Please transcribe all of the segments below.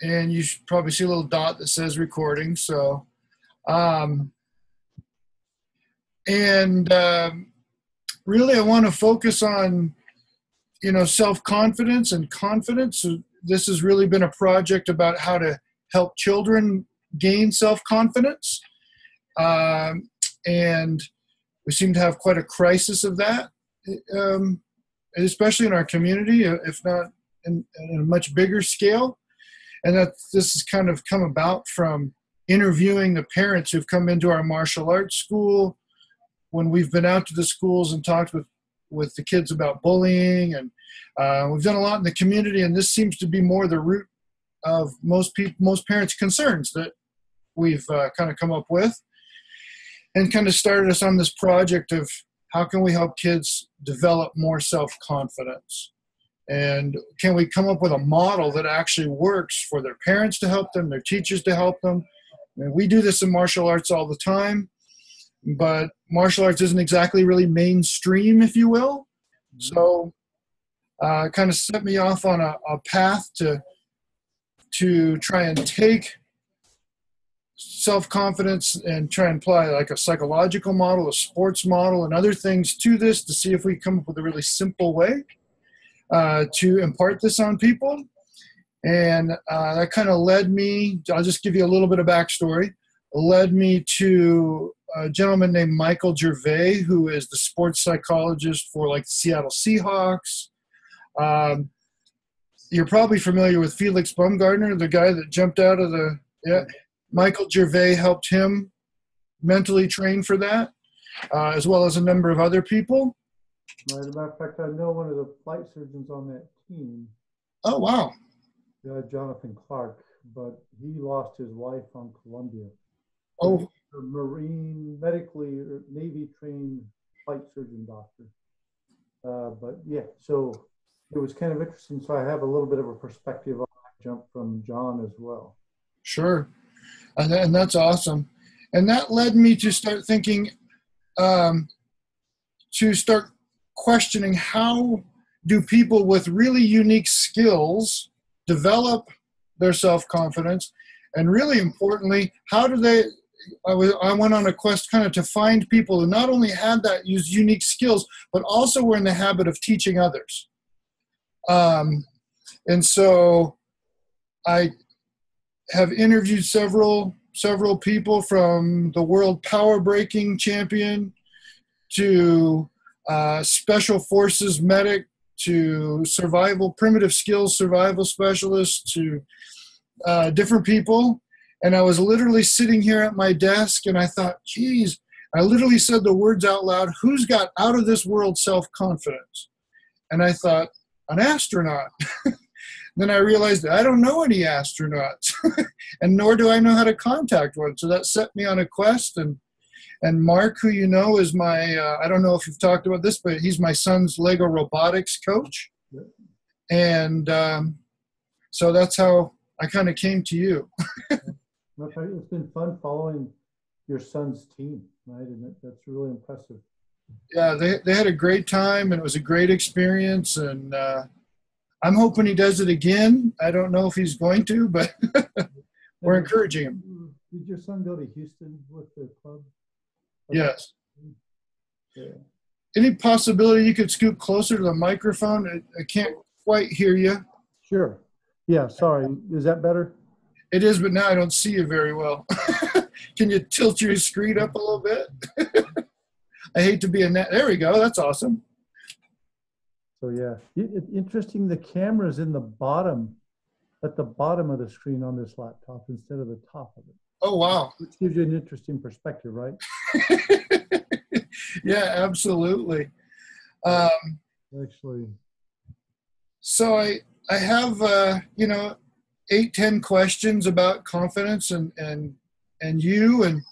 and you should probably see a little dot that says recording. So, um, and um, really, I want to focus on, you know, self confidence and confidence. This has really been a project about how to help children gain self confidence, um, and we seem to have quite a crisis of that, um, especially in our community, if not in, in a much bigger scale and that this has kind of come about from interviewing the parents who've come into our martial arts school. When we've been out to the schools and talked with with the kids about bullying and uh, we've done a lot in the community and this seems to be more the root of most people most parents concerns that we've uh, kind of come up with and kind of started us on this project of how can we help kids develop more self-confidence and can we come up with a model that actually works for their parents to help them, their teachers to help them? I mean, we do this in martial arts all the time, but martial arts isn't exactly really mainstream, if you will. Mm-hmm. So, uh, kind of set me off on a, a path to to try and take self confidence and try and apply like a psychological model, a sports model, and other things to this to see if we come up with a really simple way uh, to impart this on people. And uh, that kind of led me, I'll just give you a little bit of backstory, led me to a gentleman named Michael Gervais, who is the sports psychologist for like the Seattle Seahawks. Um, you're probably familiar with Felix Baumgartner, the guy that jumped out of the, yeah. Michael Gervais helped him mentally train for that, uh, as well as a number of other people. As a matter of fact, I know one of the flight surgeons on that team. Oh wow. Yeah, Jonathan Clark, but he lost his wife on Columbia. Oh. A Marine, medically Navy trained flight surgeon doctor. Uh, but yeah, so it was kind of interesting. So I have a little bit of a perspective on that jump from John as well. Sure, and, and that's awesome. And that led me to start thinking, um, to start questioning how do people with really unique skills develop their self-confidence? And really importantly how do they I, was, I went on a quest kind of to find people who not only had that use unique skills but also were in the habit of teaching others. Um, and so i have interviewed several several people from the world power breaking champion to uh, special forces medic to survival primitive skills survival specialist to uh, different people. And i was literally sitting here at my desk and i thought geez i literally said the words out loud who's got out of this world self-confidence? And i thought an astronaut. Then i realized i don't know any astronauts and nor do i know how to contact one. So that set me on a quest and and Mark, who you know is my, uh, I don't know if you've talked about this, but he's my son's Lego robotics coach. And um, so that's how I kind of came to you. it's been fun following your son's team, right? And that's really impressive. Yeah, they, they had a great time and it was a great experience. And uh, I'm hoping he does it again. I don't know if he's going to, but we're encouraging him. Did your son go to Houston with the club? Yes. Yeah. Any possibility you could scoot closer to the microphone? I, I can't quite hear you. Sure. Yeah, sorry. Is that better? It is, but now I don't see you very well. Can you tilt your screen up a little bit? I hate to be a net. There we go. That's awesome. So yeah, it, interesting. The camera's in the bottom, at the bottom of the screen on this laptop instead of the top of it. Oh wow! Which gives you an interesting perspective, right? yeah, absolutely. Um, Actually, so I I have uh, you know eight ten questions about confidence and and and you and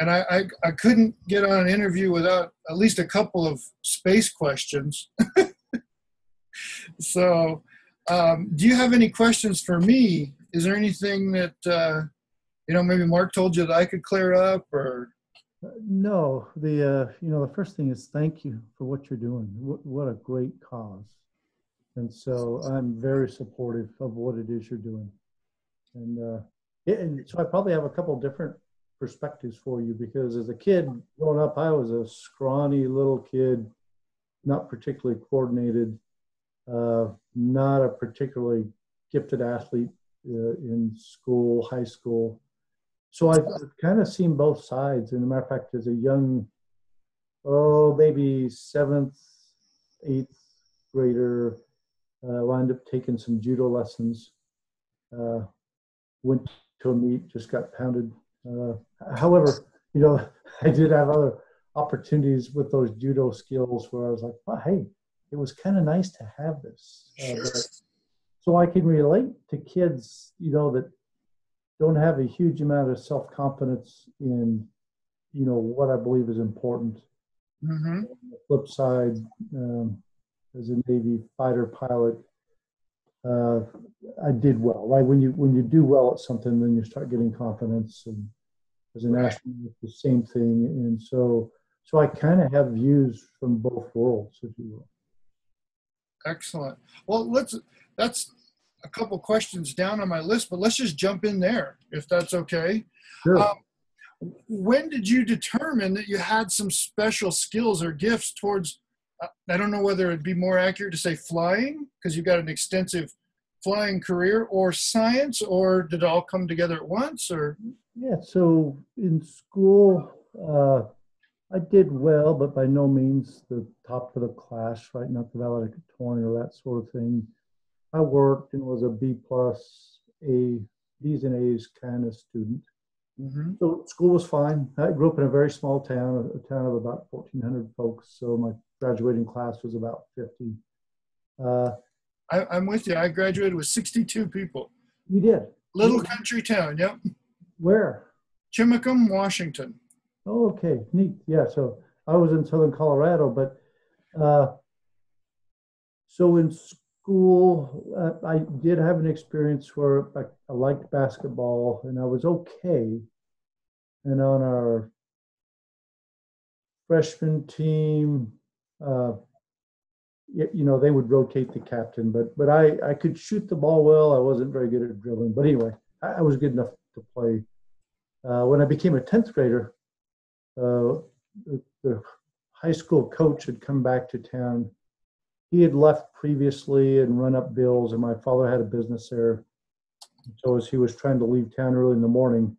and I, I, I couldn't get on an interview without at least a couple of space questions. so, um, do you have any questions for me? Is there anything that uh, you know maybe Mark told you that I could clear up or? No, the uh, you know the first thing is thank you for what you're doing. What, what a great cause, and so I'm very supportive of what it is you're doing. And, uh, yeah, and so I probably have a couple different perspectives for you because as a kid growing up, I was a scrawny little kid, not particularly coordinated, uh, not a particularly gifted athlete uh, in school, high school. So I've, I've kind of seen both sides. And a matter of fact, as a young, oh, maybe seventh, eighth grader, uh, wound up taking some judo lessons. Uh, went to a meet, just got pounded. Uh, however, you know, I did have other opportunities with those judo skills where I was like, well, hey, it was kind of nice to have this. Uh, so I can relate to kids, you know, that don't have a huge amount of self confidence in, you know, what I believe is important. Mm-hmm. On the flip side, um, as a Navy fighter pilot, uh, I did well. Right when you when you do well at something, then you start getting confidence. And as an right. astronaut, the same thing. And so, so I kind of have views from both worlds, if you will. Excellent. Well, let's. That's a couple questions down on my list, but let's just jump in there if that's okay. Sure. Um, when did you determine that you had some special skills or gifts towards I don't know whether it'd be more accurate to say flying because you've got an extensive flying career or science or did it all come together at once or yeah so in school uh, i did well but by no means the top of the class right not the valedictorian or that sort of thing i worked and was a b plus a b's and a's kind of student mm-hmm. so school was fine i grew up in a very small town a town of about 1400 folks so my graduating class was about 50. Uh, I, am with you. I graduated with 62 people. You did? Little country town, yep. Where? Chimacum, Washington. Oh, okay. Neat. Yeah, so I was in Southern Colorado, but uh, so in school, uh, I did have an experience where I, I liked basketball and I was okay. And on our freshman team, uh, you know, they would rotate the captain, but but I I could shoot the ball well. I wasn't very good at dribbling, but anyway, I, I was good enough to play. Uh, when I became a tenth grader, uh, the, the, high school coach had come back to town. He had left previously and run up bills, and my father had a business there. So as he was trying to leave town early in the morning,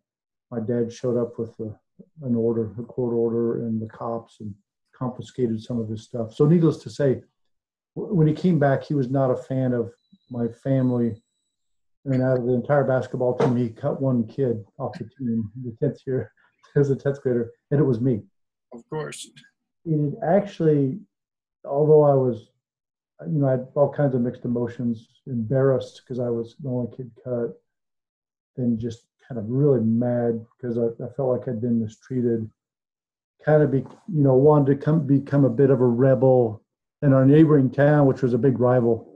my dad showed up with a, an order, a court order, and the cops and confiscated some of his stuff. So, needless to say, when he came back, he was not a fan of my family. And out of the entire basketball team, he cut one kid off the team, the tenth year, as a tenth grader, and it was me. Of course. It actually, although I was, you know, I had all kinds of mixed emotions, embarrassed because I was the only kid cut, then just kind of really mad because I, I felt like I'd been mistreated kind of be, you know, wanted to come become a bit of a rebel in our neighboring town, which was a big rival.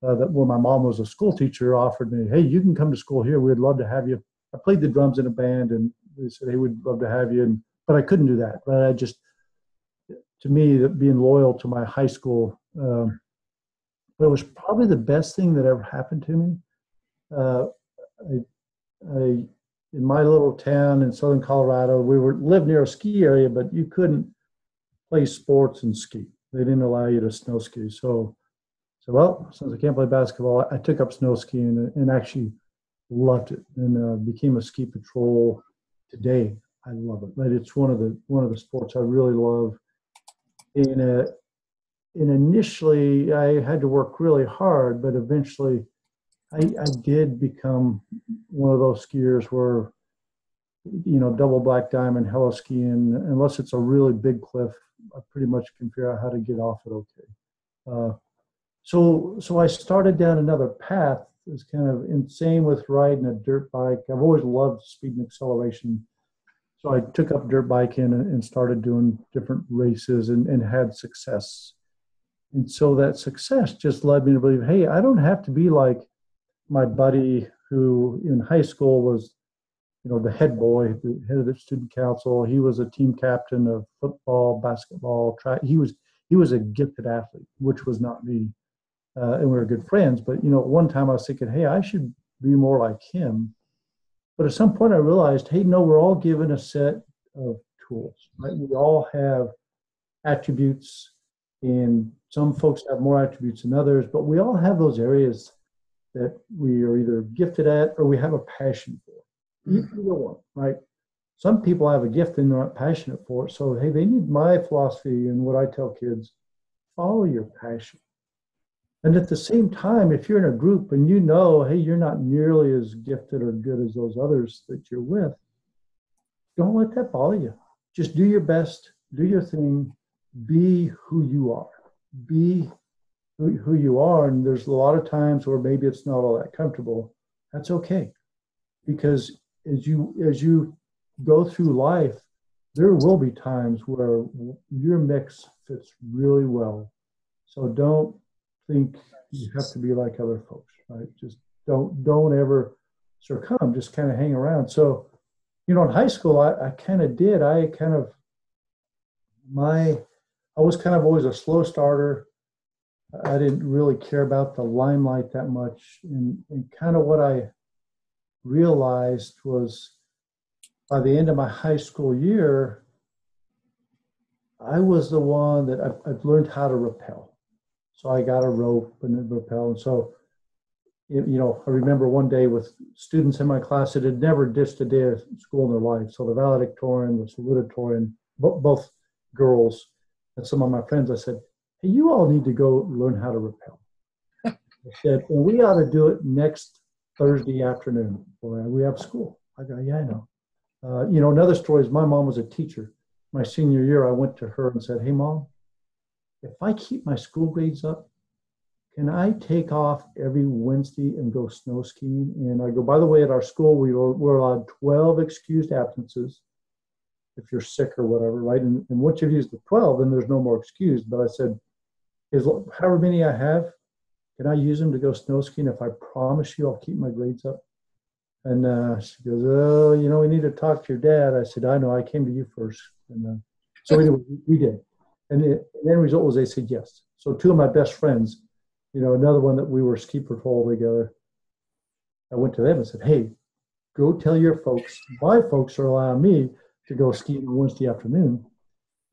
Uh, that where my mom was a school teacher offered me, hey, you can come to school here. We'd love to have you. I played the drums in a band, and they said they would love to have you. And but I couldn't do that. But I just, to me, that being loyal to my high school, um, it was probably the best thing that ever happened to me. Uh, I, I in my little town in southern Colorado, we were lived near a ski area, but you couldn't play sports and ski. They didn't allow you to snow ski. So, so well, since I can't play basketball, I took up snow skiing and, actually loved it and uh, became a ski patrol. Today, I love it. But it's one of the one of the sports I really love. And uh, and initially, I had to work really hard, but eventually I, I did become one of those skiers where, you know, double black diamond, heli-skiing, unless it's a really big cliff, I pretty much can figure out how to get off it okay. Uh, so, so I started down another path. It's kind of insane with riding a dirt bike. I've always loved speed and acceleration. So I took up dirt biking and, and started doing different races and, and had success. And so that success just led me to believe, hey, I don't have to be like my buddy who in high school was you know the head boy the head of the student council he was a team captain of football basketball track he was he was a gifted athlete which was not me uh, and we were good friends but you know one time i was thinking hey i should be more like him. But at some point, I realized, hey, no, we're all given a set of tools. Right? We all have attributes, and some folks have more attributes than others, but we all have those areas that we are either gifted at or we have a passion for. Mm-hmm. Either one, right? Some people have a gift and they're not passionate for it. So, hey, they need my philosophy and what I tell kids follow your passion. And at the same time, if you're in a group and you know, hey, you're not nearly as gifted or good as those others that you're with, don't let that bother you. Just do your best, do your thing, be who you are. Be who, you are. And there's a lot of times where maybe it's not all that comfortable. That's okay. Because as you as you go through life, there will be times where your mix fits really well. So don't think you have to be like other folks, right? Just don't don't ever succumb. Just kind of hang around. So, you know, in high school, I, I kind of did. I kind of my I was kind of always a slow starter. I didn't really care about the limelight that much, and, and kind of what I realized was by the end of my high school year, I was the one that I've, I've learned how to rappel. So I got a rope and a rappel. And so, you know, I remember one day with students in my class that had never ditched a day of school in their life. So the valedictorian, the salutatorian, both girls, and some of my friends, I said, hey, you all need to go learn how to rappel. I said, well, we ought to do it next Thursday afternoon. we have school. I go, yeah, I know. Uh, you know, another story is my mom was a teacher. My senior year, I went to her and said, hey, mom, if I keep my school grades up, can I take off every Wednesday and go snow skiing? And I go, by the way, at our school, we were, we're allowed 12 excused absences if you're sick or whatever, right? And, and once you've used the 12, then there's no more excuse. But I said, is however many I have, can I use them to go snow skiing if I promise you I'll keep my grades up? And uh, she goes, oh, you know, we need to talk to your dad. I said, I know, I came to you first. And uh, so anyway, we did. And the, the end result was they said yes. So two of my best friends, you know, another one that we were ski patrol together, I went to them and said, hey, go tell your folks, my folks are allowing me to go skiing on Wednesday afternoon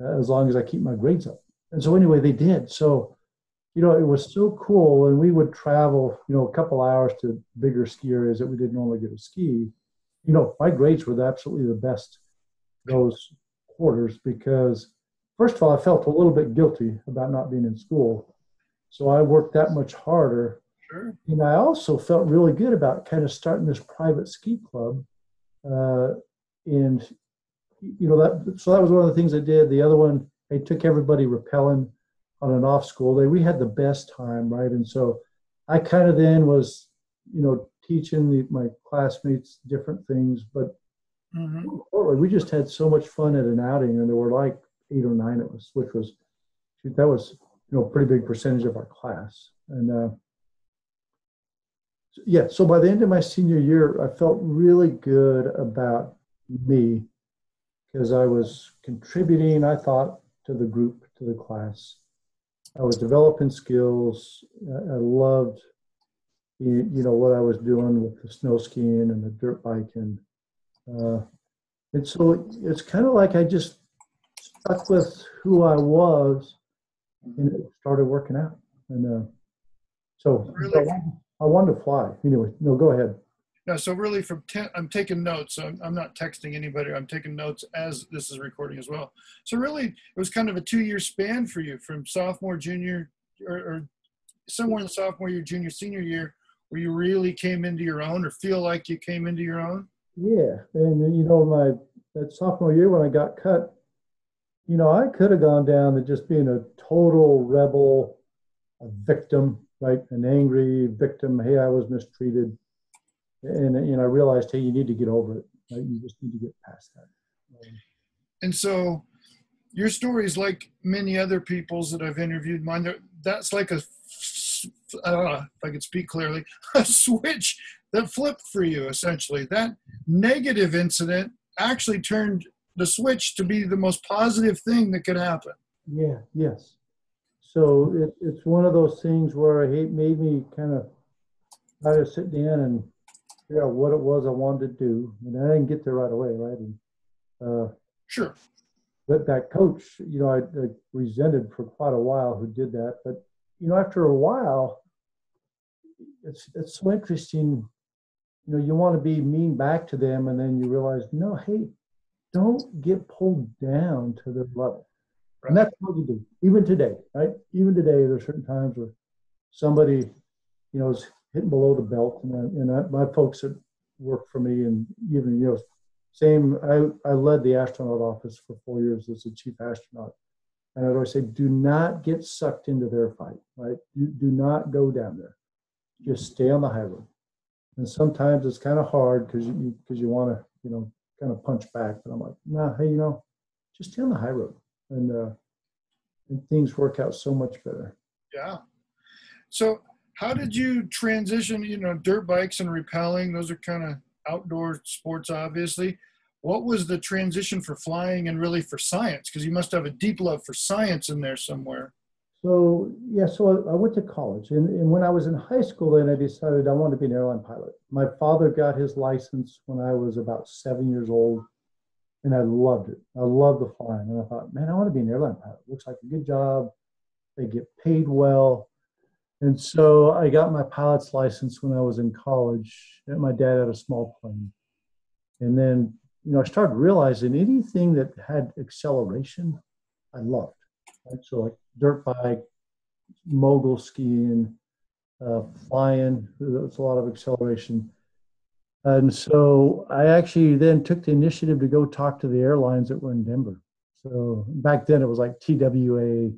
uh, as long as I keep my grades up. And so anyway, they did. So, you know, it was so cool. And we would travel, you know, a couple hours to bigger ski areas that we didn't normally get to ski. You know, my grades were absolutely the best those quarters because first of all, I felt a little bit guilty about not being in school. So I worked that much harder. Sure. And I also felt really good about kind of starting this private ski club. Uh, and you know that so that was one of the things I did. The other one, I took everybody rappelling on an off school day. We had the best time, right? And so I kind of then was, you know, teaching the, my classmates different things, but mm-hmm. we just had so much fun at an outing, and there were like eight or nine of us, which was that was you know a pretty big percentage of our class, and. Uh, yeah, so by the end of my senior year, I felt really good about me because I was contributing, I thought, to the group, to the class. I was developing skills. I loved, you, know, what I was doing with the snow skiing and the dirt biking. Uh, and so it's kind of like I just stuck with who I was and it started working out. And uh, so, really? I wanted to fly. Anyway, no, go ahead. No, so really from ten, I'm taking notes. So I'm, I'm not texting anybody. I'm taking notes as this is recording as well. So really, it was kind of a two-year span for you from sophomore, junior, or, or somewhere in the sophomore year, junior, senior year, where you really came into your own, or feel like you came into your own. Yeah, and you know, my that sophomore year when I got cut, you know, I could have gone down to just being a total rebel, a victim, right? An angry victim. Hey, I was mistreated and you know, I realized, hey, you need to get over it. Right? You just need to get past that. Um, and so, your story is like many other people's that I've interviewed. Mine, that's like a, I don't know if I could speak clearly, a switch that flipped for you. Essentially, that negative incident actually turned the switch to be the most positive thing that could happen. Yeah. Yes. So it, it's one of those things where it made me kind of try to sit down and figure out what it was I wanted to do, and I didn't get there right away, right? And, uh, sure. But that coach, you know, I, I resented for quite a while who did that. But you know, after a while, it's it's so interesting. You know, you want to be mean back to them, and then you realize, no, hey, don't get pulled down to their level. Right. And that's what you do. Even today, right? Even today, there's certain times where somebody, you know, is hitting below the belt, and, I, and I, my folks that worked for me, and even you know, same. I I led the astronaut office for four years as the chief astronaut, and I'd always say, do not get sucked into their fight, right? You do not go down there. Just stay on the high road. And sometimes it's kind of hard because you because you want to you know kind of punch back, but I'm like, nah, hey, you know, just stay on the high road, and uh, and things work out so much better. Yeah. So how did you transition you know dirt bikes and rappelling those are kind of outdoor sports obviously. What was the transition for flying and really for science? Because you must have a deep love for science in there somewhere. So yeah so i, went to college and, and when i was in high school then i decided i wanted to be an airline pilot. My father got his license when i was about seven years old and i loved it. I loved the flying and i thought man i want to be an airline pilot. Looks like a good job. They get paid well and so I got my pilot's license when I was in college. My dad had a small plane. And then, you know, I started realizing anything that had acceleration, I loved. Right? So, like dirt bike, mogul skiing, uh, flying, there's a lot of acceleration. And so I actually then took the initiative to go talk to the airlines that were in Denver. So back then it was like TWA,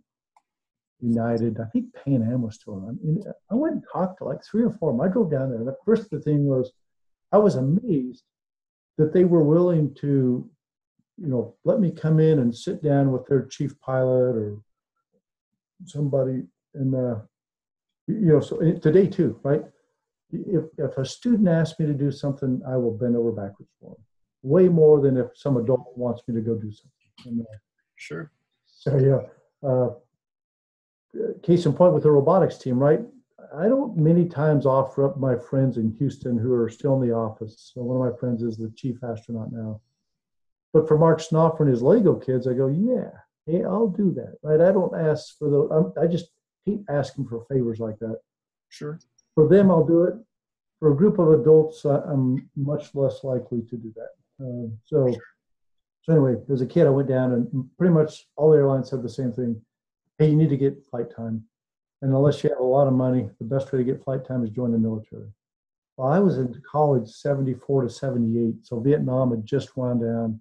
United. I think Pan Am was on. And I went and talked to like three or four of them. I drove down there. And the first the thing was, I was amazed that they were willing to, you know, let me come in and sit down with their chief pilot or somebody. And, uh, you know, so today too, right? If, if a student asks me to do something, I will bend over backwards for them. Way more than if some adult wants me to go do something. And, uh, sure. So, yeah. Uh, case in point with the robotics team, right? I don't many times offer up my friends in Houston who are still in the office. So one of my friends is the chief astronaut now. But for Mark Snoffer and his Lego kids, I go, yeah, hey, I'll do that, right? I don't ask for the, I just keep asking for favors like that. Sure. For them, I'll do it. For a group of adults, I'm much less likely to do that. Uh, so, sure. so anyway, as a kid, I went down and pretty much all the airlines said the same thing hey, you need to get flight time. And unless you have a lot of money, the best way to get flight time is join the military. Well, I was in college 74 to 78. So Vietnam had just wound down.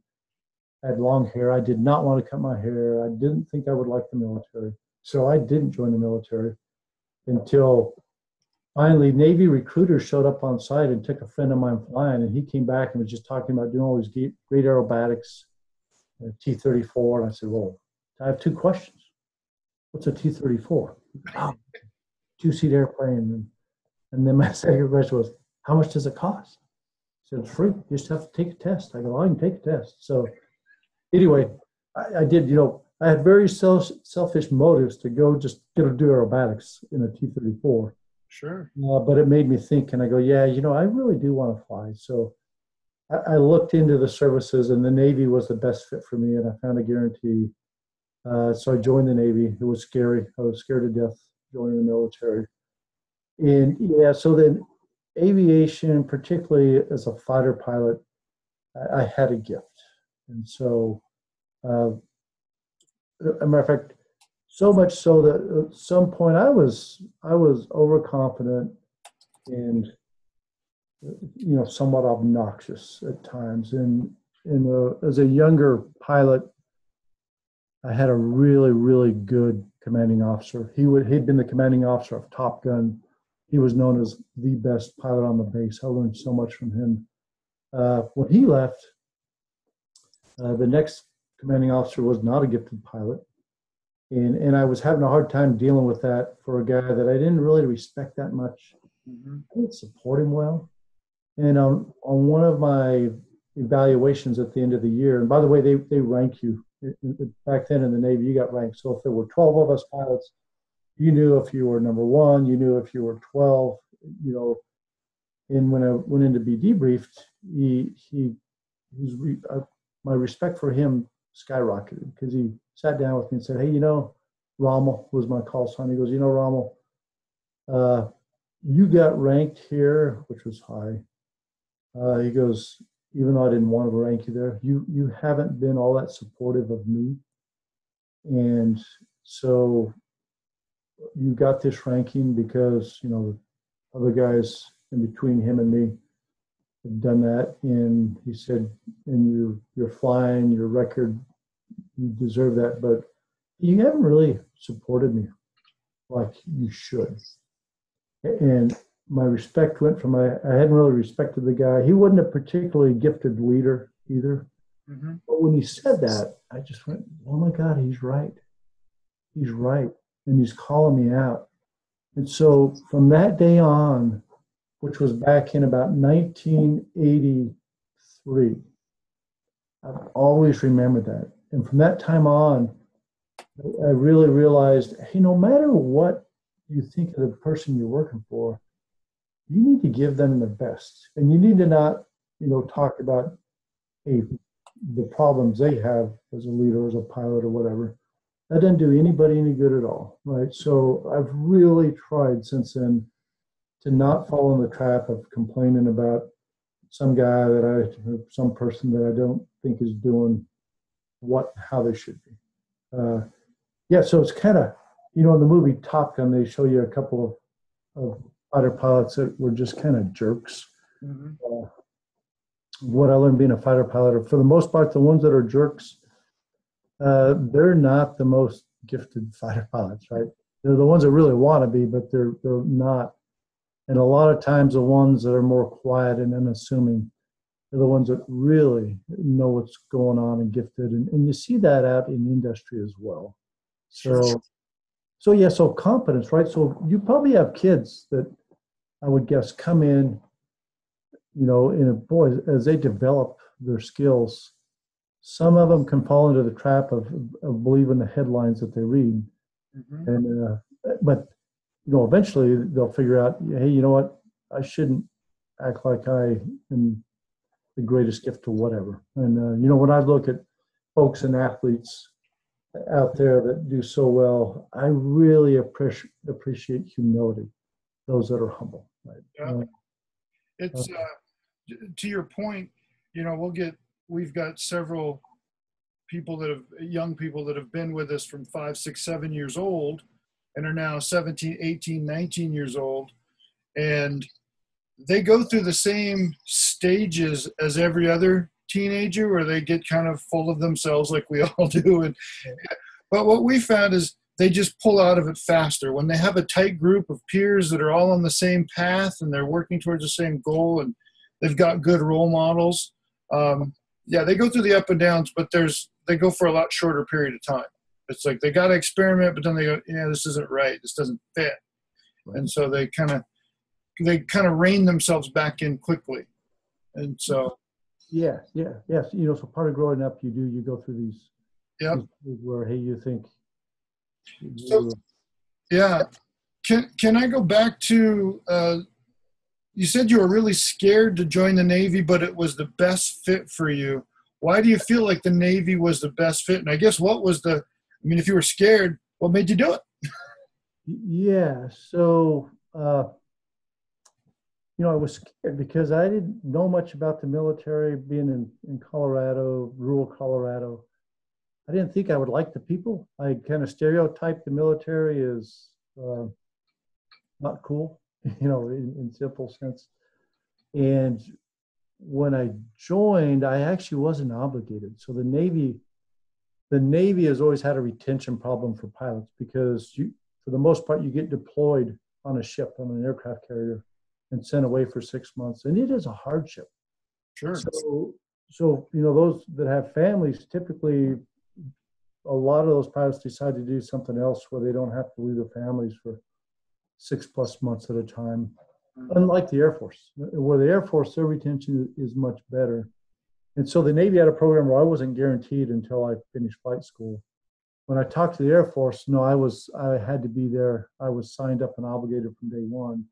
I had long hair. I did not want to cut my hair. I didn't think I would like the military. So I didn't join the military until finally Navy recruiters showed up on site and took a friend of mine flying. And he came back and was just talking about doing all these great aerobatics, uh, T 34. And I said, Well, I have two questions what's a T 34? Oh, two seat airplane. And, and then my second question was, how much does it cost? I said, it's free. You just have to take a test. I go, I can take a test. So anyway, I, I did, you know, I had very self, selfish motives to go just get a do aerobatics in a T 34. Sure. Uh, but it made me think, and I go, yeah, you know, I really do want to fly. So I, I looked into the services, and the Navy was the best fit for me, and I found a guarantee uh, so I joined the Navy. It was scary. I was scared to death joining the military. And yeah, so then aviation, particularly as a fighter pilot, I, I had a gift. And so, uh, a matter of fact, so much so that at some point I was I was overconfident and you know somewhat obnoxious at times. And in a, as a younger pilot, I had a really, really good commanding officer. He would he'd been the commanding officer of Top Gun. He was known as the best pilot on the base. I learned so much from him. Uh, when he left, uh, the next commanding officer was not a gifted pilot, and and I was having a hard time dealing with that for a guy that I didn't really respect that much. Mm-hmm. I didn't support him well, and on on one of my evaluations at the end of the year, and by the way, they they rank you back then in the Navy, you got ranked. So if there were 12 of us pilots, you knew if you were number one, you knew if you were 12, you know, And when I went in to be debriefed, he he re, uh, my respect for him skyrocketed because he sat down with me and said, "Hey, you know, Rommel was my call sign." He goes, "You know, Rommel, uh, you got ranked here, which was high." Uh, he goes, even though I didn't want to rank you there, you you haven't been all that supportive of me, and so you got this ranking because you know other guys in between him and me have done that, and he said, "And you're you're flying, your record, you deserve that, but you haven't really supported me like you should." And my respect went from I, I hadn't really respected the guy. He wasn't a particularly gifted leader either. Mm-hmm. But when he said that, I just went, "Oh my God, he's right. He's right." And he's calling me out. And so from that day on, which was back in about 1983, I've always remembered that. And from that time on, I really realized, hey, no matter what you think of the person you're working for, you need to give them the best. And you need to not, you know, talk about the problems they have as a leader, as a pilot, or whatever. That doesn't do anybody any good at all, right? So I've really tried since then to not fall in the trap of complaining about some guy that I, some person that I don't think is doing what, how they should be. Uh, yeah, so it's kind of, you know, in the movie Top Gun, they show you a couple of, of pilots that were just kind of jerks. Mm-hmm. Uh, what I learned being a fighter pilot, are, for the most part, the ones that are jerks, uh, they're not the most gifted fighter pilots, right? They're the ones that really want to be, but they're they're not. And a lot of times, the ones that are more quiet and unassuming are the ones that really know what's going on and gifted. And, and you see that out in industry as well. So, so yeah, so competence, right? So you probably have kids that I would guess, come in, you know, in a boy as they develop their skills. Some of them can fall into the trap of, of believing the headlines that they read, mm-hmm. and uh, but you know, eventually they'll figure out, hey, you know what, I shouldn't act like I am the greatest gift to whatever. And uh, you know, when I look at folks and athletes out there that do so well, I really appreciate appreciate humility those that are humble. Right? Yeah. Uh, it's uh, to your point. You know, we'll get. We've got several people that have young people that have been with us from five, six, seven years old, and are now 17, 18, 19 years old, and they go through the same stages as every other teenager where they get kind of full of themselves like we all do and but what we found is they just pull out of it faster. When they have a tight group of peers that are all on the same path and they're working towards the same goal and they've got good role models, um, yeah, they go through the up and downs, but there's they go for a lot shorter period of time. It's like they got to experiment, but then they go, yeah, this isn't right. This doesn't fit, right. and so they kind of they kind of rein themselves back in quickly, and so. Yeah, yeah, yes. You know, so part of growing up, you do you go through these. Yeah. Where hey, you think so, yeah. Can, can I go back to, uh, you said you were really scared to join the Navy, but it was the best fit for you. Why do you feel like the Navy was the best fit? And I guess what was the, I mean, if you were scared, what made you do it? yeah. So, uh, you know, I was scared because I didn't know much about the military being in, in Colorado, rural Colorado. I didn't think I would like the people. I kind of stereotyped the military as uh, not cool, you know, in, in simple sense. And when I joined, I actually wasn't obligated. So the Navy, the Navy has always had a retention problem for pilots because you, for the most part, you get deployed on a ship on an aircraft carrier and sent away for six months, and it is a hardship. Sure. So, so you know, those that have families typically a lot of those pilots decide to do something else where they don't have to leave their families for six plus months at a time. Mm-hmm. Unlike the Air Force, where the Air Force, their retention is much better. And so the Navy had a program where I wasn't guaranteed until I finished flight school. When I talked to the Air Force, no, I was I had to be there. I was signed up and obligated from day one.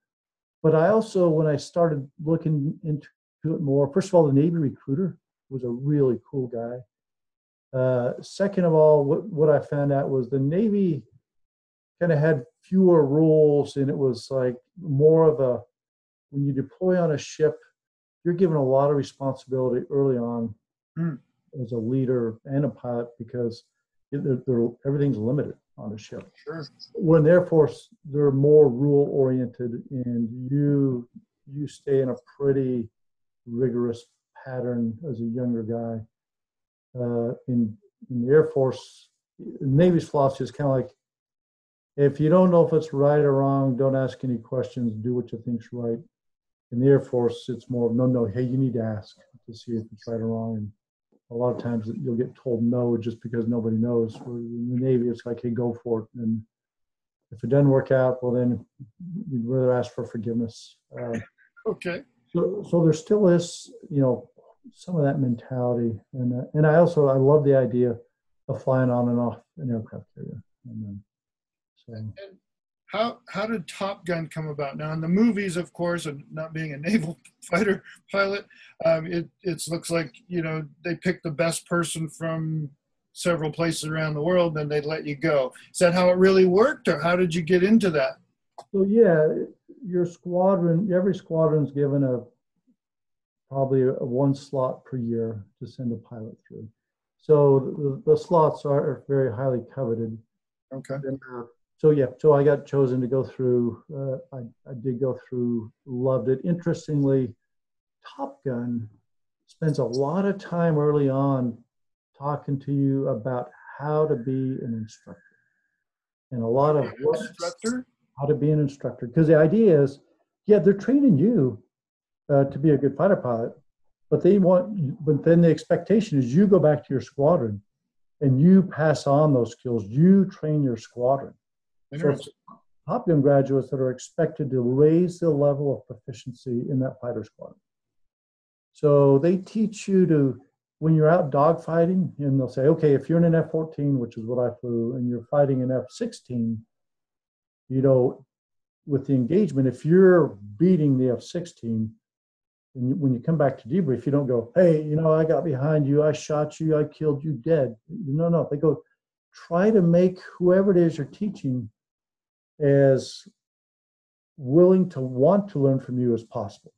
but I also, when I started looking into it more, first of all, the Navy recruiter was a really cool guy. Uh, second of all, what, what I found out was the Navy kind of had fewer rules and it was like more of a when you deploy on a ship you're given a lot of responsibility early on mm. as a leader and a pilot because they're, they're, everything's limited on a ship. Sure. When the Air Force, they're more rule oriented, and you you stay in a pretty rigorous pattern as a younger guy. Uh, in in the Air Force, the Navy's philosophy is kind of like if you don't know if it's right or wrong, don't ask any questions. Do what you think's right. In the Air Force, it's more of no, no. Hey, you need to ask to see if it's right or wrong. And a lot of times you'll get told no just because nobody knows. In the Navy, it's like, hey, go for it. And if it doesn't work out, well, then we'd rather ask for forgiveness. Uh, okay. So, so there still is, you know, some of that mentality, and uh, and I also I love the idea of flying on and off an aircraft carrier. And, uh, so. And how how did Top Gun come about? Now in the movies, of course, and not being a naval fighter pilot, um, it it looks like you know they pick the best person from several places around the world, then they let you go. Is that how it really worked, or how did you get into that? So yeah, your squadron, every squadron's given a probably one slot per year to send a pilot through. So the, the slots are very highly coveted. Okay. And, uh, so yeah, so I got chosen to go through. Uh, I, I did go through, loved it. Interestingly, Top Gun spends a lot of time early on talking to you about how to be an instructor, and a lot of instructor how to be an instructor. Because the idea is, yeah, they're training you uh, to be a good fighter pilot, but they want, but then the expectation is you go back to your squadron and you pass on those skills. You train your squadron. So Top Gun graduates that are expected to raise the level of proficiency in that fighter squadron. So they teach you to, when you're out dogfighting, and they'll say, okay, if you're in an F 14, which is what I flew, and you're fighting an F 16, you know, with the engagement, if you're beating the F 16, and when you come back to debrief, you don't go, hey, you know, I got behind you, I shot you, I killed you dead. No, no. They go, try to make whoever it is you're teaching as willing to want to learn from you as possible,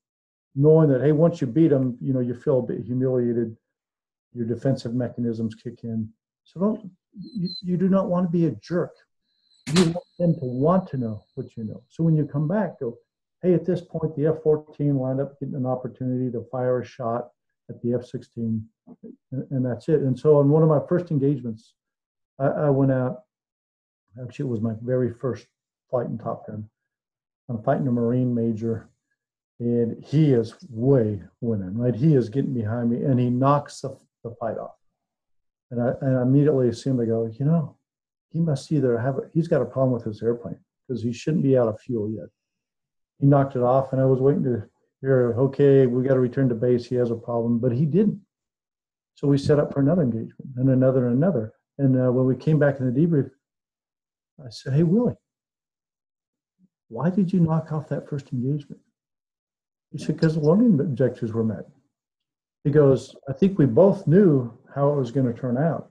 knowing that hey, once you beat them, you know you feel a bit humiliated, your defensive mechanisms kick in. So don't you, you do not want to be a jerk. You want them to want to know what you know. So when you come back, go, hey, at this point, the F-14 wound up getting an opportunity to fire a shot at the F-16, and, and that's it. And so on one of my first engagements, I, I went out. Actually, it was my very first flight fighting Top Gun. I'm fighting a Marine major, and he is way winning, right? He is getting behind me, and he knocks the, the fight off. And I, and I immediately assume, I go, you know, he must either have, a, he's got a problem with his airplane because he shouldn't be out of fuel yet. He knocked it off, and I was waiting to hear, okay, we got to return to base. He has a problem, but he didn't. So we set up for another engagement and another and another. And uh, when we came back in the debrief, I said, hey, Willie, why did you knock off that first engagement? He said, because the learning objectives were met. He goes, I think we both knew how it was going to turn out.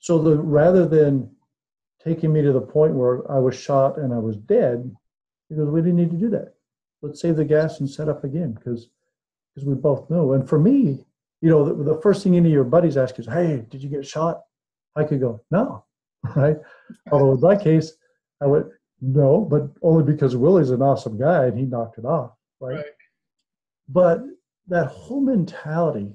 So the, rather than taking me to the point where I was shot and I was dead, goes, we didn't need to do that. Let's save the gas and set up again because because we both know. And for me, you know, the, the first thing any of your buddies ask is, hey, did you get shot? I could go, no, right? Although in my case, I went, no, but only because Willie's an awesome guy and he knocked it off, right? right. But that whole mentality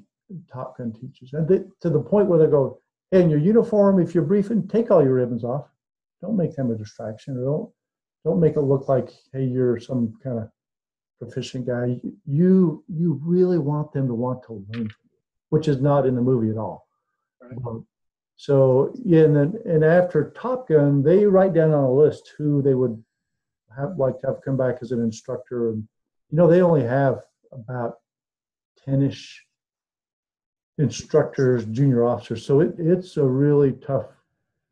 Top Gun teaches, and they, to the point where they go, hey, in your uniform, if you're briefing, take all your ribbons off. Don't make them a distraction, or don't don't make it look like, hey, you're some kind of proficient guy. You you really want them to want to learn, which is not in the movie at all. Right. Um, so yeah, and then and after Top Gun, they write down on a list who they would have like to have come back as an instructor, and you know they only have about ten-ish instructors, junior officers. So it, it's a really tough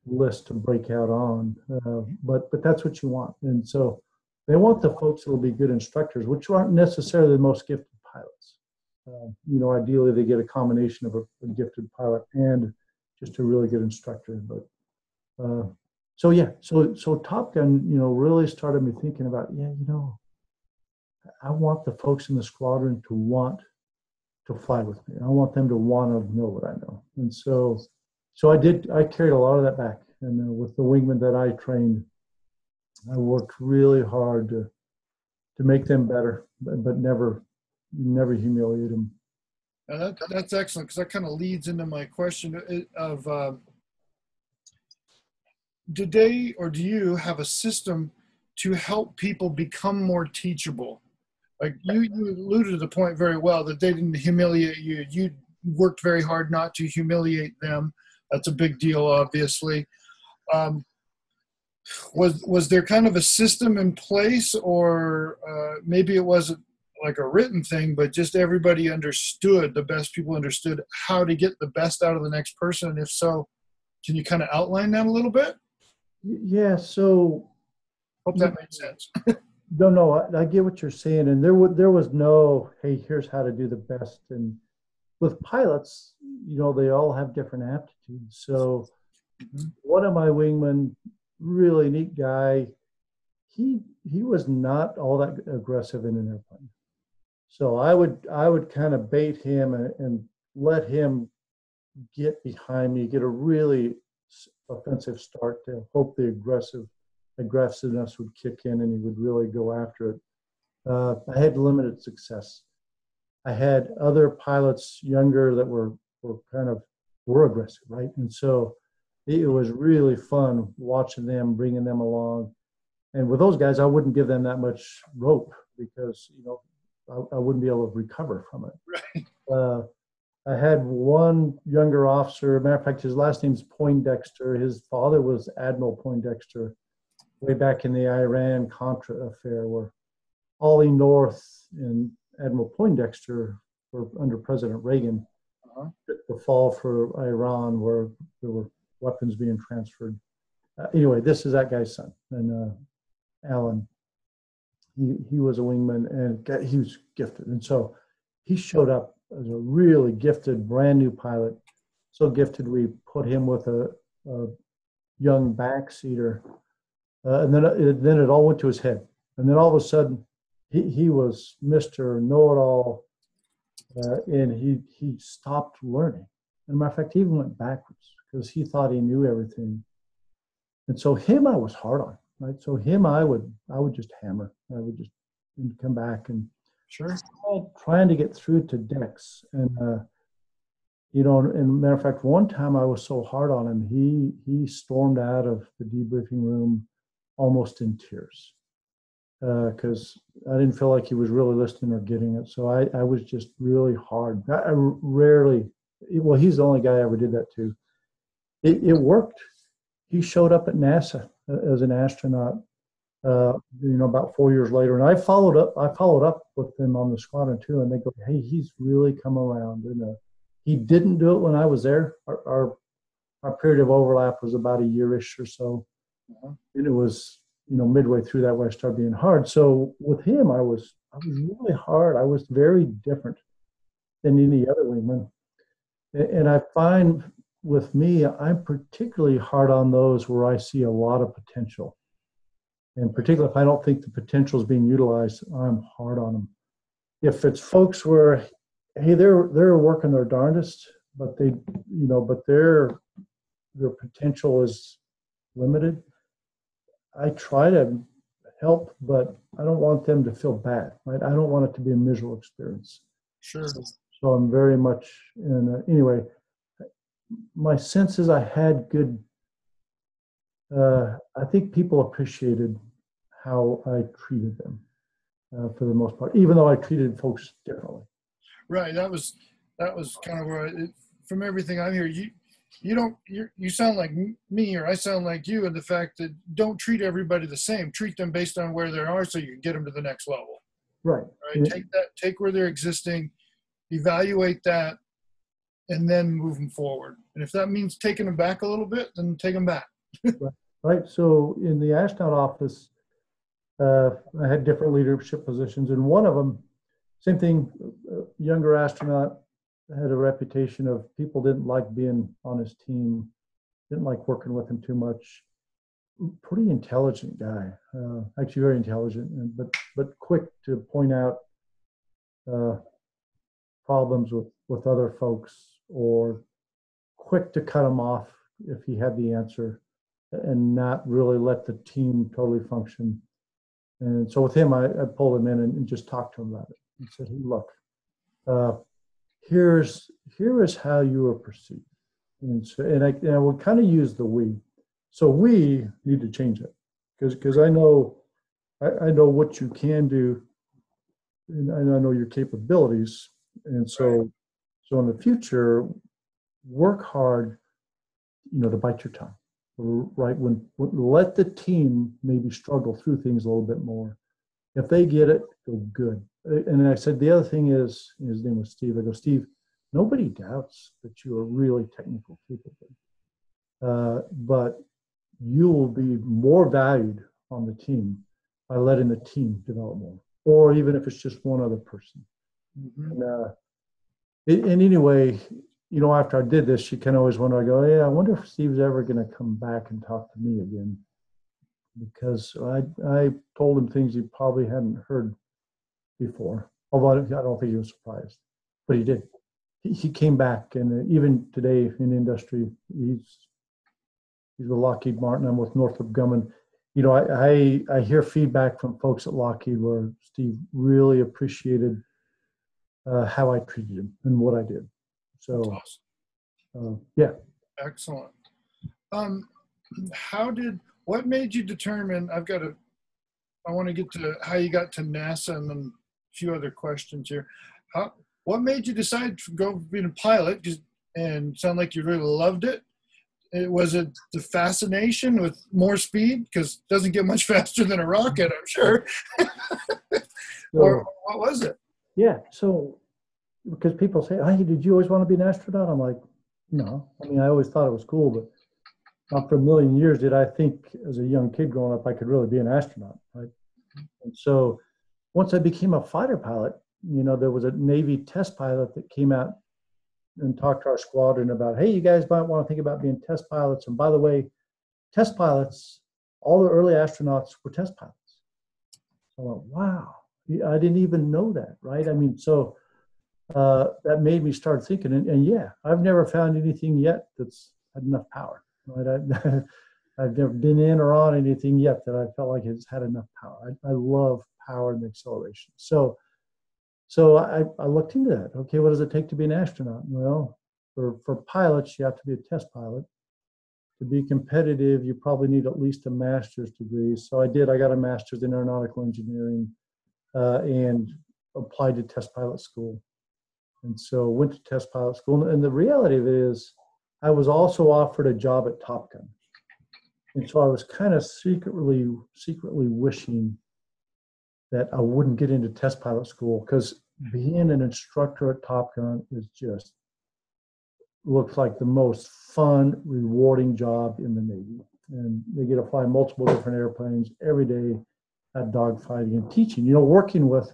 list to break out on, uh, but but that's what you want, and so they want the folks that will be good instructors, which aren't necessarily the most gifted pilots. Uh, you know, ideally they get a combination of a, a, gifted pilot and just a really good instructor. But uh, so yeah, so so Top Gun, you know, really started me thinking about yeah, you know, I want the folks in the squadron to want to fly with me. I want them to want to know what I know. And so, so I did. I carried a lot of that back, and uh, with the wingmen that I trained, I worked really hard to to make them better, but, but never never humiliate them. that, that's excellent because that kind of leads into my question of uh, did they or do you have a system to help people become more teachable? Like you, you alluded to the point very well that they didn't humiliate you. You worked very hard not to humiliate them. That's a big deal, obviously. Um, was was there kind of a system in place, or uh, maybe it wasn't like a written thing, but just everybody understood the best people understood how to get the best out of the next person? And if so, can you kind of outline that a little bit? Yeah. So hope that made sense. No, no, I, I, get what you're saying, and there was there was no, hey, here's how to do the best. And with pilots, you know, they all have different So one of my wingmen, really neat guy, he he was not all that aggressive in an airplane. So I would I would kind of bait him and, and let him get behind me, get a really offensive start to hope the aggressive aggressiveness would kick in and he would really go after it. Uh, I had limited success. I had other pilots younger that were, were kind of were aggressive, right? And so it was really fun watching them, bringing them along. And with those guys, I wouldn't give them that much rope because you know I, I wouldn't be able to recover from it. Right. Uh, I had one younger officer. Matter of fact, his last name's Poindexter. His father was Admiral Poindexter way back in the Iran Contra affair, where Ollie North and Admiral Poindexter were under President Reagan. Uh-huh. The fall for Iran, where there were weapons being transferred. Uh, anyway, this is that guy's son, and uh, Alan. He he was a wingman, and got, he was gifted, and so he showed up as a really gifted, brand new pilot. So gifted, we put him with a, a young backseater uh, and then it, then it all went to his head. And then all of a sudden, he, he was Mr. Know It All, uh, and he, he stopped learning. As a matter of fact, he even went backwards because he thought he knew everything. And so him, I was hard on, right? So him, I would I would just hammer. I would just come back and sure trying to get through to Dex. And uh, you know, and matter of fact, one time I was so hard on him, he he stormed out of the debriefing room almost in tears because uh, I didn't feel like he was really listening or getting it. So I, I was just really hard. I, I, rarely, well, he's the only guy I ever did that to. It, it worked. He showed up at NASA as an astronaut, uh, you know, about four years later, and I followed up. I followed up with him on the squadron too, and they go, "Hey, he's really come around." And uh, he didn't do it when I was there. Our, our our period of overlap was about a yearish or so uh-huh. and it was you know midway through that I started being hard. So with him, I was I was really hard. I was very different than any other wingman, and I find with me, I'm particularly hard on those where I see a lot of potential, and particularly if I don't think the potential is being utilized, I'm hard on them. If it's folks where hey they're they're working their darndest, but they you know but their their potential is limited I try to help, but I don't want them to feel bad, right? I don't want it to be a miserable experience. Sure. So I'm very much in. A, anyway, my sense is I had good. Uh, I think people appreciated how I treated them uh, for the most part, even though I treated folks differently. Right. That was that was kind of where, I, from everything I'm hearing, you you don't you you sound like me or I sound like you in the fact that don't treat everybody the same. Treat them based on where they are, so you can get them to the next level. Right. Right. Yeah. Take that. Take where they're existing, evaluate that, and then move them forward. And if that means taking them back a little bit, then take them back. right. right. So in the astronaut office, uh, I had different leadership positions, and one of them, same thing, uh, younger astronaut had a reputation of people didn't like being on his team, didn't like working with him too much. Pretty intelligent guy, uh, actually very intelligent, but but quick to point out uh, problems with with other folks, or quick to cut him off if he had the answer, and not really let the team totally function. And so with him, I, I pulled him in and, and, just talked to him about it. and said, "Hey, look, uh, here's here is how you are perceived." And so, and I, and I would kind of use the we. So we need to change it because because I know I, I know what you can do, and I know your capabilities, and so so in the future, work hard, you know, to bite your tongue right when, when, let the team maybe struggle through things a little bit more if they get it go good and i said the other thing is his name was steve i go steve nobody doubts that you are really technical capable uh, but you will be more valued on the team by letting the team develop more or even if it's just one other person mm-hmm. and, uh, and anyway you know, after I did this, she kind of always wonder. I go, yeah, I wonder if Steve's ever going to come back and talk to me again, because I I told him things he probably hadn't heard before. Although I don't think he was surprised, but he did. He, he came back, and even today in industry, he's he's with Lockheed Martin. I'm with Northrop Grumman. You know, I, I I hear feedback from folks at Lockheed where Steve really appreciated uh, how I treated him and what I did so, awesome. uh, yeah. Excellent. Um, how did, what made you determine, I've got to, I want to get to how you got to NASA and then a few other questions here. How, what made you decide to go being a pilot and sound like you really loved it? it was it the fascination with more speed because it doesn't get much faster than a rocket i'm sure or what was it yeah so because people say, "Hey, did you always want to be an astronaut?" I'm like, "No. I mean, I always thought it was cool, but not for a million years did I think, as a young kid growing up, I could really be an astronaut." Right. And so, once I became a fighter pilot, you know, there was a Navy test pilot that came out and talked to our squadron about, "Hey, you guys might want to think about being test pilots." And by the way, test pilots, all the early astronauts were test pilots. So I went, "Wow." I didn't even know that, right? I mean, so uh, that made me start thinking. And, and, yeah, I've never found anything yet that's had enough power. I, I've never been in or on anything yet that I felt like it's had enough power. I, I love power and acceleration. So, so I, I looked into that. Okay, what does it take to be an astronaut? Well, for, for pilots, you have to be a test pilot. To be competitive, you probably need at least a master's degree. So I did. I got a master's in aeronautical engineering uh, and applied to test pilot school and so went to test pilot school. And the reality of it is, I was also offered a job at Top Gun, and so I was kind of secretly secretly wishing that I wouldn't get into test pilot school because mm-hmm. being an instructor at Top Gun is just looks like the most fun, rewarding job in the Navy. And they get to fly multiple different airplanes every day at dogfighting and teaching. You know, working with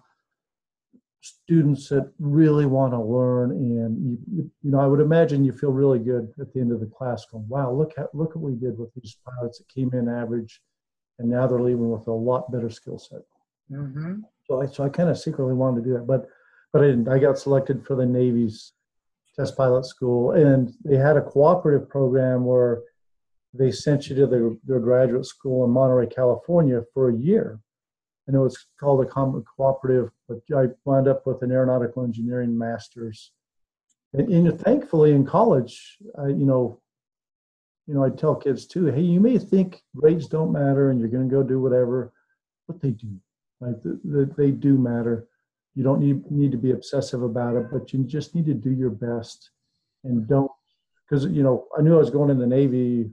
students that really want to learn and you, you know i would imagine you feel really good at the end of the class going wow look at look what we did with these pilots that came in average and now they're leaving with a lot better skill set. Mm-hmm. so i so i kind of secretly wanted to do that but but i didn't. I got selected for the navy's test pilot school and they had a cooperative program where they sent you to their, their graduate school in monterey california for a year and it was called a cooperative, but I wound up with an aeronautical engineering master's. And, and thankfully, in college, I, you know, you know, I tell kids too, hey, you may think grades don't matter and you're going to go do whatever, but they do. Right? They, they do matter. You don't need need to be obsessive about it, but you just need to do your best and don't because you know I knew I was going in the Navy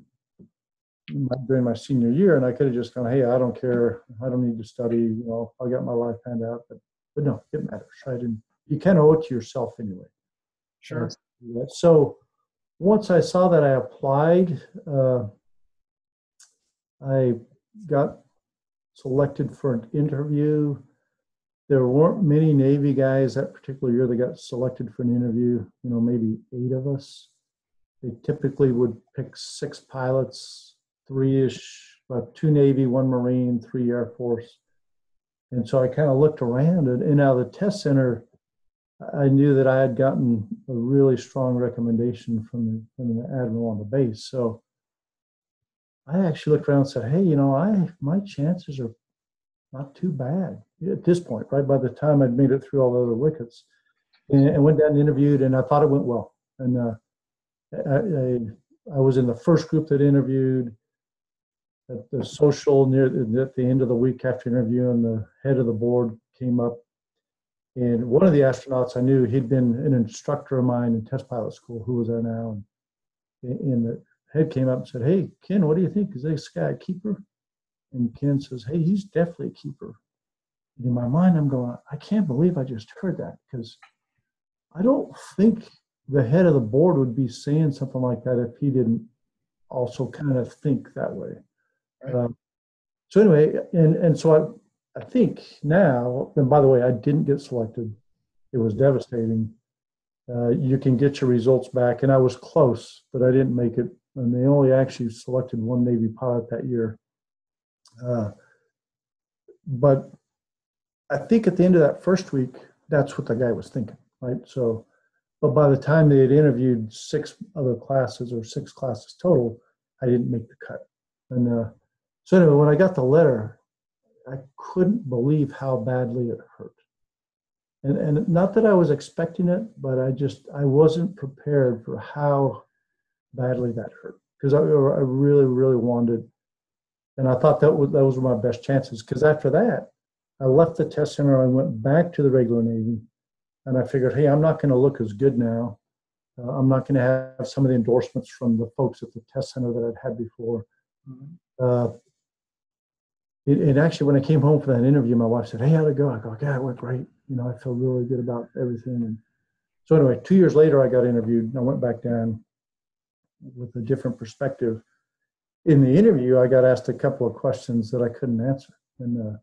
during my senior year, and I could have just gone, "Hey, I don't care. I don't need to study. You know, I got my life planned out." But, but no, it matters, right? And you kind of owe it to yourself anyway. Sure. So once I saw that, I applied. Uh, I got selected for an interview. There weren't many Navy guys that particular year that got selected for an interview, you know, maybe eight of us. They typically would pick six pilots, three ish, about two Navy, one Marine, three Air Force. And so I kind of looked around and, and out of the test center, I knew that I had gotten a really strong recommendation from the, from the admiral on the base. So I actually looked around and said, "Hey, you know, I my chances are not too bad at this point. Right by the time I'd made it through all the other wickets, and, and went down and interviewed, and I thought it went well. And uh, I, I, I was in the first group that interviewed. At the social near at the end of the week after interview, and the head of the board came up, and one of the astronauts I knew he'd been an instructor of mine in test pilot school, who was there now, and in the head came up and said, Hey, Ken, what do you think? Is this guy a keeper? And Ken says, Hey, he's definitely a keeper. And in my mind, I'm going, I can't believe I just heard that because I don't think the head of the board would be saying something like that if he didn't also kind of think that way. Right. Um, so anyway, and and so I I think now, and by the way, I didn't get selected. It was devastating. Uh, you can get your results back, and I was close, but I didn't make it and they only actually selected one Navy pilot that year. Uh, but I think at the end of that first week, that's what the guy was thinking, right? So, but by the time they had interviewed six other classes or six classes total, I didn't make the cut. And uh, so anyway, when I got the letter, I couldn't believe how badly it hurt. And, and not that I was expecting it, but I just I wasn't prepared for how badly that hurt because I, I really, really wanted, and I thought that was, those were my best chances. Because after that, I left the test center. I went back to the regular Navy, and I figured, hey, I'm not going to look as good now. Uh, I'm not going to have some of the endorsements from the folks at the test center that I'd had before. Mm-hmm. Uh, it, actually, when I came home for that interview, my wife said, "Hey, how'd it go?" I go, "Yeah, it went great. You know, I feel really good about everything." And so anyway, two years later, I got interviewed. I went back down, with a different perspective. In the interview, I got asked a couple of questions that I couldn't answer, and uh,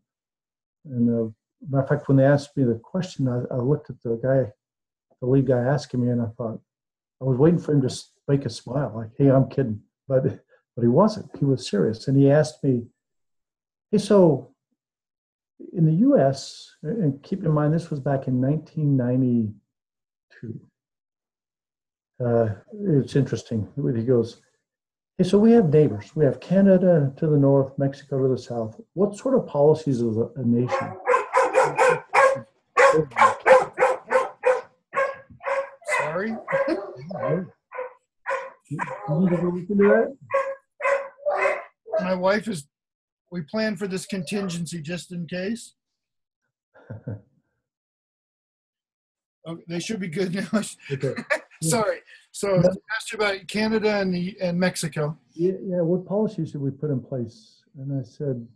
and uh, matter of fact, when they asked me the question, I, I looked at the guy, the lead guy asking me, and I thought I was waiting for him to make a smile, like, "Hey, I'm kidding," but but he wasn't. He was serious, and he asked me, "Hey, so in the U.S., and keep in mind this was back in 1992." uh, it's interesting. He goes, Hey, so we have neighbors. We have Canada to the north, Mexico to the south. What sort of policies of a nation? Sorry. My wife is. We plan for this contingency just in case. okay, oh, they should be good now. okay. Sorry. So yeah. asked you about Canada and the and Mexico. Yeah, yeah. What policies should we put in place? And I said,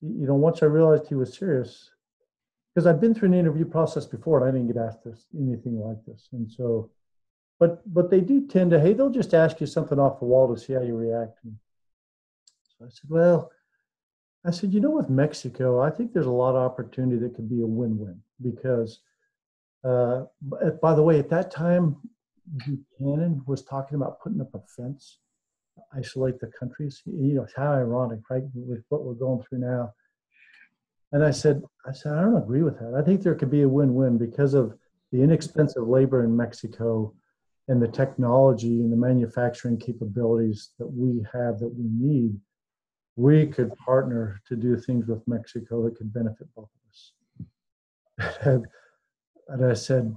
you know, once I realized he was serious, because I'd been through an interview process before and I didn't get asked this, anything like this, and so, but but they do tend to, hey, they'll just ask you something off the wall to see how you react. And I said, well, I said, you know, with Mexico, I think there's a lot of opportunity that could be a win-win because uh, by the way, at that time, Buchanan was talking about putting up a fence, isolate the countries. You know, how ironic, right, with what we're going through now. And I said, I said, I don't agree with that. I think there could be a win-win because of the inexpensive labor in Mexico and the technology and the manufacturing capabilities that we have that we need. We could partner to do things with Mexico that could benefit both of us. And I said,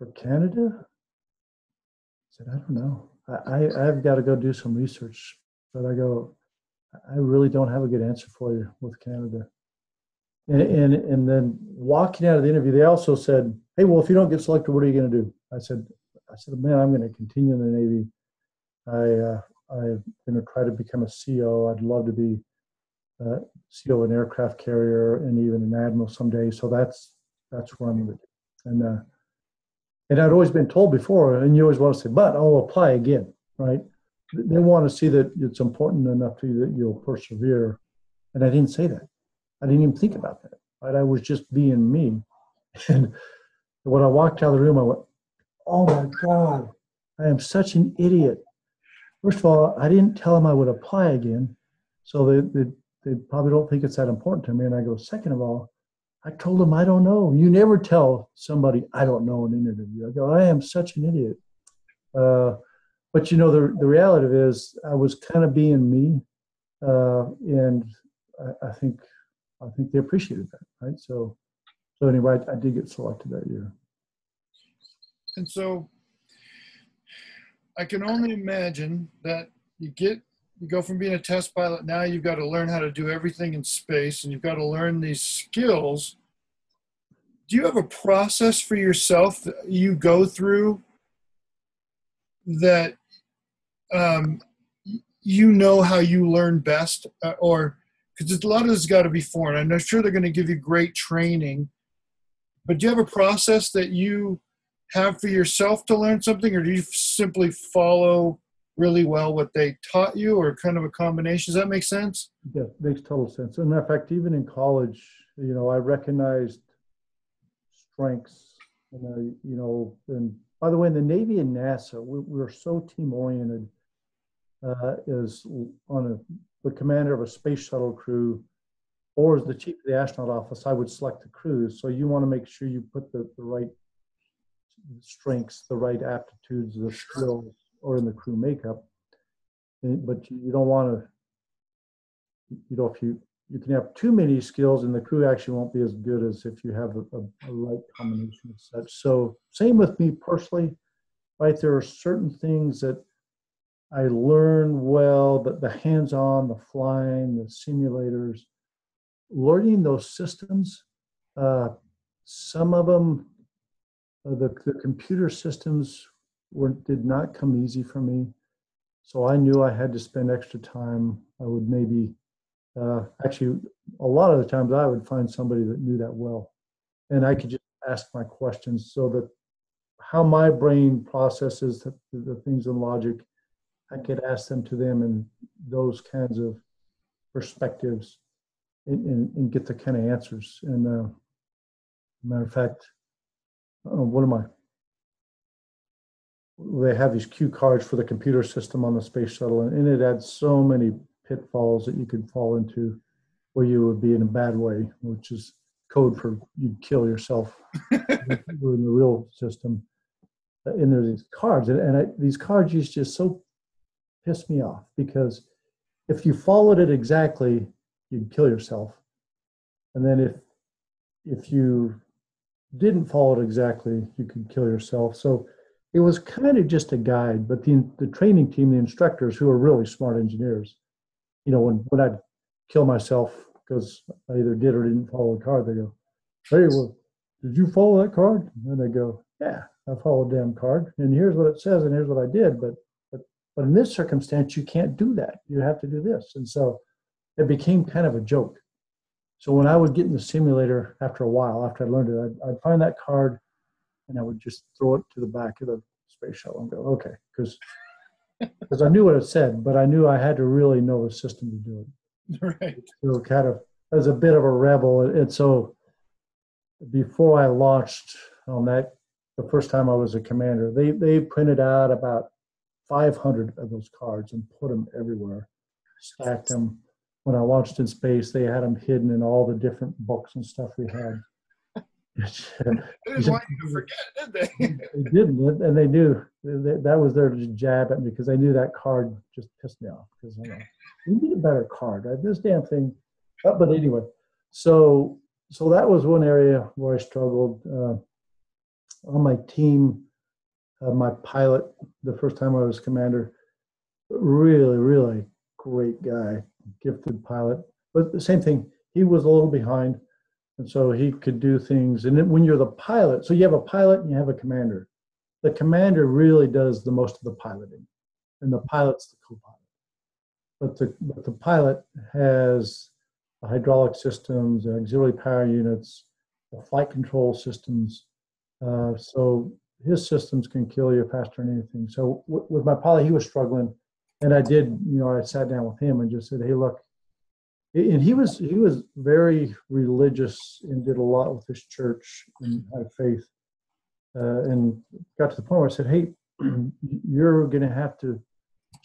for Canada? I said, I don't know. I, I, have got to go do some research. But I go, I really don't have a good answer for you with Canada. And, and, and then walking out of the interview, they also said, hey, well, if you don't get selected, what are you going to do? I said, I said, man, I'm going to continue in the Navy. I, uh, I'm going to try to become a CO. I'd love to be uh, CO an aircraft carrier and even an admiral someday. So that's that's where I'm going to. And uh, and I'd always been told before, and you always want to say, but I'll apply again, right? they want to see that it's important enough to you that you'll persevere. And I didn't say that. I didn't even think about that. Right? I was just being me. And when I walked out of the room, I went, "Oh my God, I am such an idiot." First of all, I didn't tell them I would apply again, so they, they they probably don't think it's that important to me. And I go, second of all, I told them I don't know. You never tell somebody I don't know in an interview. I go, I am such an idiot. Uh, but you know, the the reality is, I was kind of being me, uh, and I, I, think I think they appreciated that, right? So, so anyway, I, I did get selected that year. And so, I can only imagine that you get you go from being a test pilot now you've got to learn how to do everything in space and you've got to learn these skills. Do you have a process for yourself that you go through that um, you know how you learn best uh, or because a lot of this has got to be foreign. I'm sure they're going to give you great training but do you have a process that you have for yourself to learn something or do you simply follow really well what they taught you or kind of a combination? Does that make sense? Yeah makes total sense. And in fact even in college you know i recognized strengths and I, you know and by the way in the navy and nasa we, we're so team oriented uh, is on a, the commander of a space shuttle crew or as the chief of the astronaut office i would select the crews so you want to make sure you put the, the right strengths the right aptitudes the skills or in the crew makeup. But you don't want to, you know, if you you can have too many skills and the crew actually won't be as good as if you have a, a, a right combination of such. So same with me personally, right? There are certain things that I learn well, that the hands-on, the flying, the simulators, learning those systems. Uh, some of them, uh, the, the computer systems were, did not come easy for me. So I knew I had to spend extra time. I would maybe, uh, actually, a lot of the times I would find somebody that knew that well. And I could just ask my questions so that how my brain processes the, the things in logic, I could ask them to them and those kinds of perspectives and, and, and get the kind of answers. And uh, matter of fact, uh, one of my they have these cue cards for the computer system on the space shuttle, and, and it had so many pitfalls that you could fall into where you would be in a bad way, which is code for you'd kill yourself in the real system. And there's these cards, and, and I, these cards used to just so piss me off because if you followed it exactly, you'd kill yourself. And then if if you didn't follow it exactly, you could kill yourself. So it was kind of just a guide, but the, the training team, the instructors who are really smart engineers, you know, when, when I'd kill myself because I either did or didn't follow a card, they go, Hey, well, did you follow that card? And they go, Yeah, I followed damn card. And here's what it says, and here's what I did. But but but in this circumstance, you can't do that. You have to do this. And so it became kind of a joke. So when I would get in the simulator after a while, after I learned it, I'd, I'd find that card and I would just throw it to the back of the space shuttle and go, okay, because because I knew what it said, but I knew I had to really know the system to do it. Right. So kind of as a bit of a rebel, and so before I launched on that, the first time I was a commander, they they printed out about 500 of those cards and put them everywhere, stacked them. When I launched in space, they had them hidden in all the different books and stuff we had. they didn't want you to forget, did they? they didn't, and they knew that was their jab at me because they knew that card just pissed me off. Because you know, we need a better card. Right? This damn thing. Uh, but anyway, so so that was one area where I struggled. Uh, on my team, uh, my pilot, the first time I was commander, really, really great guy, gifted pilot. But the same thing, he was a little behind and so he could do things. And then when you're the pilot, so you have a pilot and you have a commander. The commander really does the most of the piloting, and the pilot's the co-pilot. But the but the pilot has the hydraulic systems, the auxiliary power units, the flight control systems. Uh, so his systems can kill you faster than anything. So w- with my pilot, he was struggling. And I did, you know, I sat down with him and just said, "Hey, look," and he was he was very religious and did a lot with his church and had faith, uh, and got to the point where I said, "Hey, you're going to have to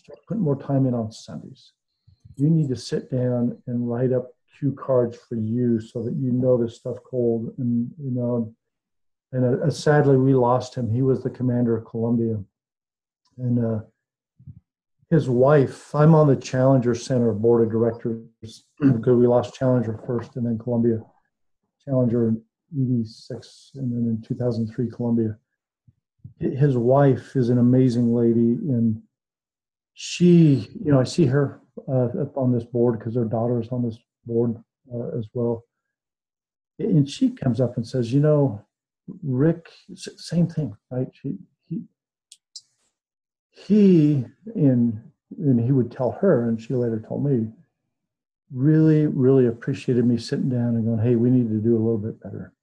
start putting more time in on Sundays. You need to sit down and write up cue cards for you so that you know this stuff cold and you know." And uh, sadly, we lost him. He was the commander of Columbia, and. Uh, his wife, I'm on the Challenger Center board of directors because we lost Challenger first and then Columbia. Challenger in 86 and then in 2003 Columbia. His wife is an amazing lady and she, you know, I see her uh, up on this board because her daughter is on this board uh, as well. And she comes up and says, you know, Rick, same thing, right? She, he, in and he would tell her and she later told me really really appreciated me sitting down and going hey we need to do a little bit better.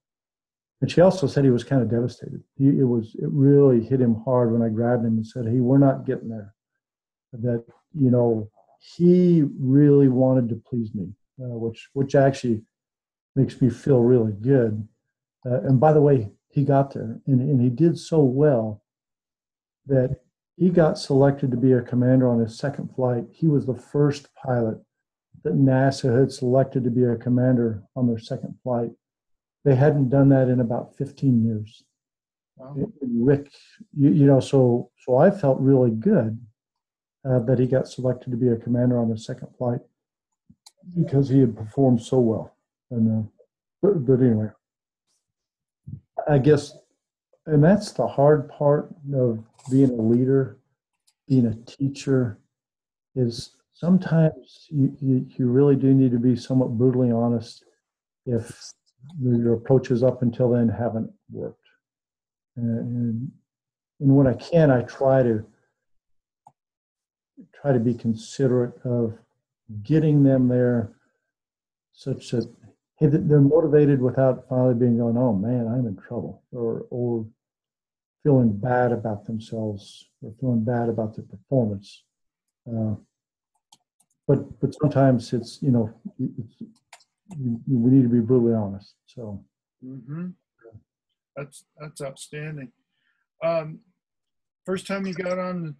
And she also said he was kind of devastated. He, it was it really hit him hard when i grabbed him and said hey we're not getting there. That you know he really wanted to please me uh, which which actually makes me feel really good. Uh, and by the way he got there and, and he did so well that he got selected to be a commander on his second flight. He was the first pilot that NASA had selected to be a commander on their second flight. They hadn't done that in about 15 years. Wow. Rick, you, you, know, so so I felt really good uh, that he got selected to be a commander on his second flight because he had performed so well. And uh, but, but anyway, I guess and that's the hard part of being a leader, being a teacher, is sometimes you, you, you really do need to be somewhat brutally honest if your approaches up until then haven't worked. And, and when I can, I try to try to be considerate of getting them there such that they're motivated without finally being going, oh man, I'm in trouble, or or feeling bad about themselves or feeling bad about their performance. Uh, but but sometimes it's you know it's, we need to be brutally honest. So mm-hmm. that's that's outstanding. Um, first time you got on the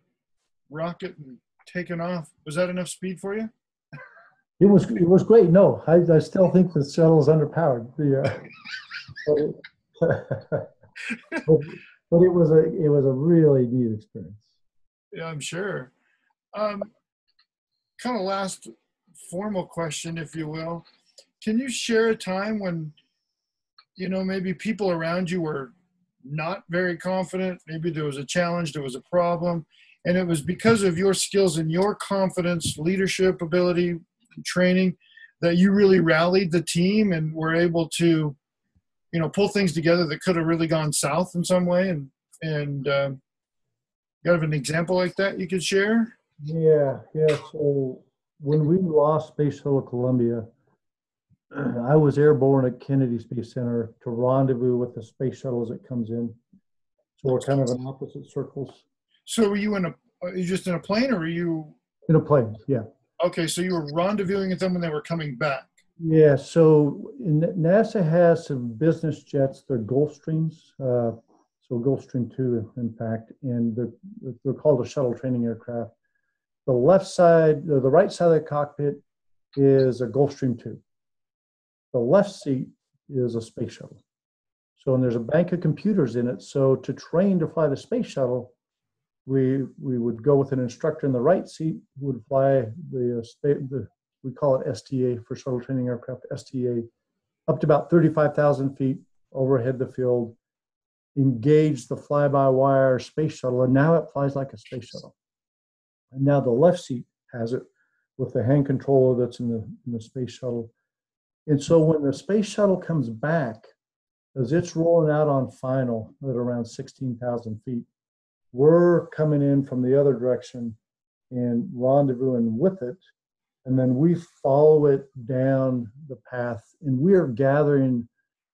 rocket and taken off, was that enough speed for you? It was it was great. No, I, I still think the shuttle is underpowered. The, uh, but, but it was a it was a really neat experience. Yeah, I'm sure. Um, kind of last formal question, if you will. Can you share a time when, you know, maybe people around you were not very confident? Maybe there was a challenge, there was a problem, and it was because of your skills and your confidence, leadership ability, training that you really rallied the team and were able to you know pull things together that could have really gone south in some way and and uh, you have an example like that you could share? Yeah yeah so when we lost space shuttle columbia i was airborne at kennedy space center to rendezvous with the space shuttle as it comes in. So we're kind of in opposite circles. So were you in a are you just in a plane or were you in a plane yeah. Okay, so you were rendezvousing with them when they were coming back. Yeah, so NASA has some business jets. They're Gulfstreams, uh, so Gulfstream 2, in fact, and they're, they're called a shuttle training aircraft. The left side, the right side of the cockpit is a Gulfstream 2. The left seat is a space shuttle. So, and there's a bank of computers in it. So, to train to fly the space shuttle, we we would go with an instructor in the right seat who would fly the, uh, the we call it STA for shuttle training aircraft STA up to about 35,000 feet overhead the field engage the fly-by-wire space shuttle and now it flies like a space shuttle and now the left seat has it with the hand controller that's in the, in the space shuttle and so when the space shuttle comes back as it's rolling out on final at around 16,000 feet we're coming in from the other direction and rendezvousing with it. And then we follow it down the path and we're gathering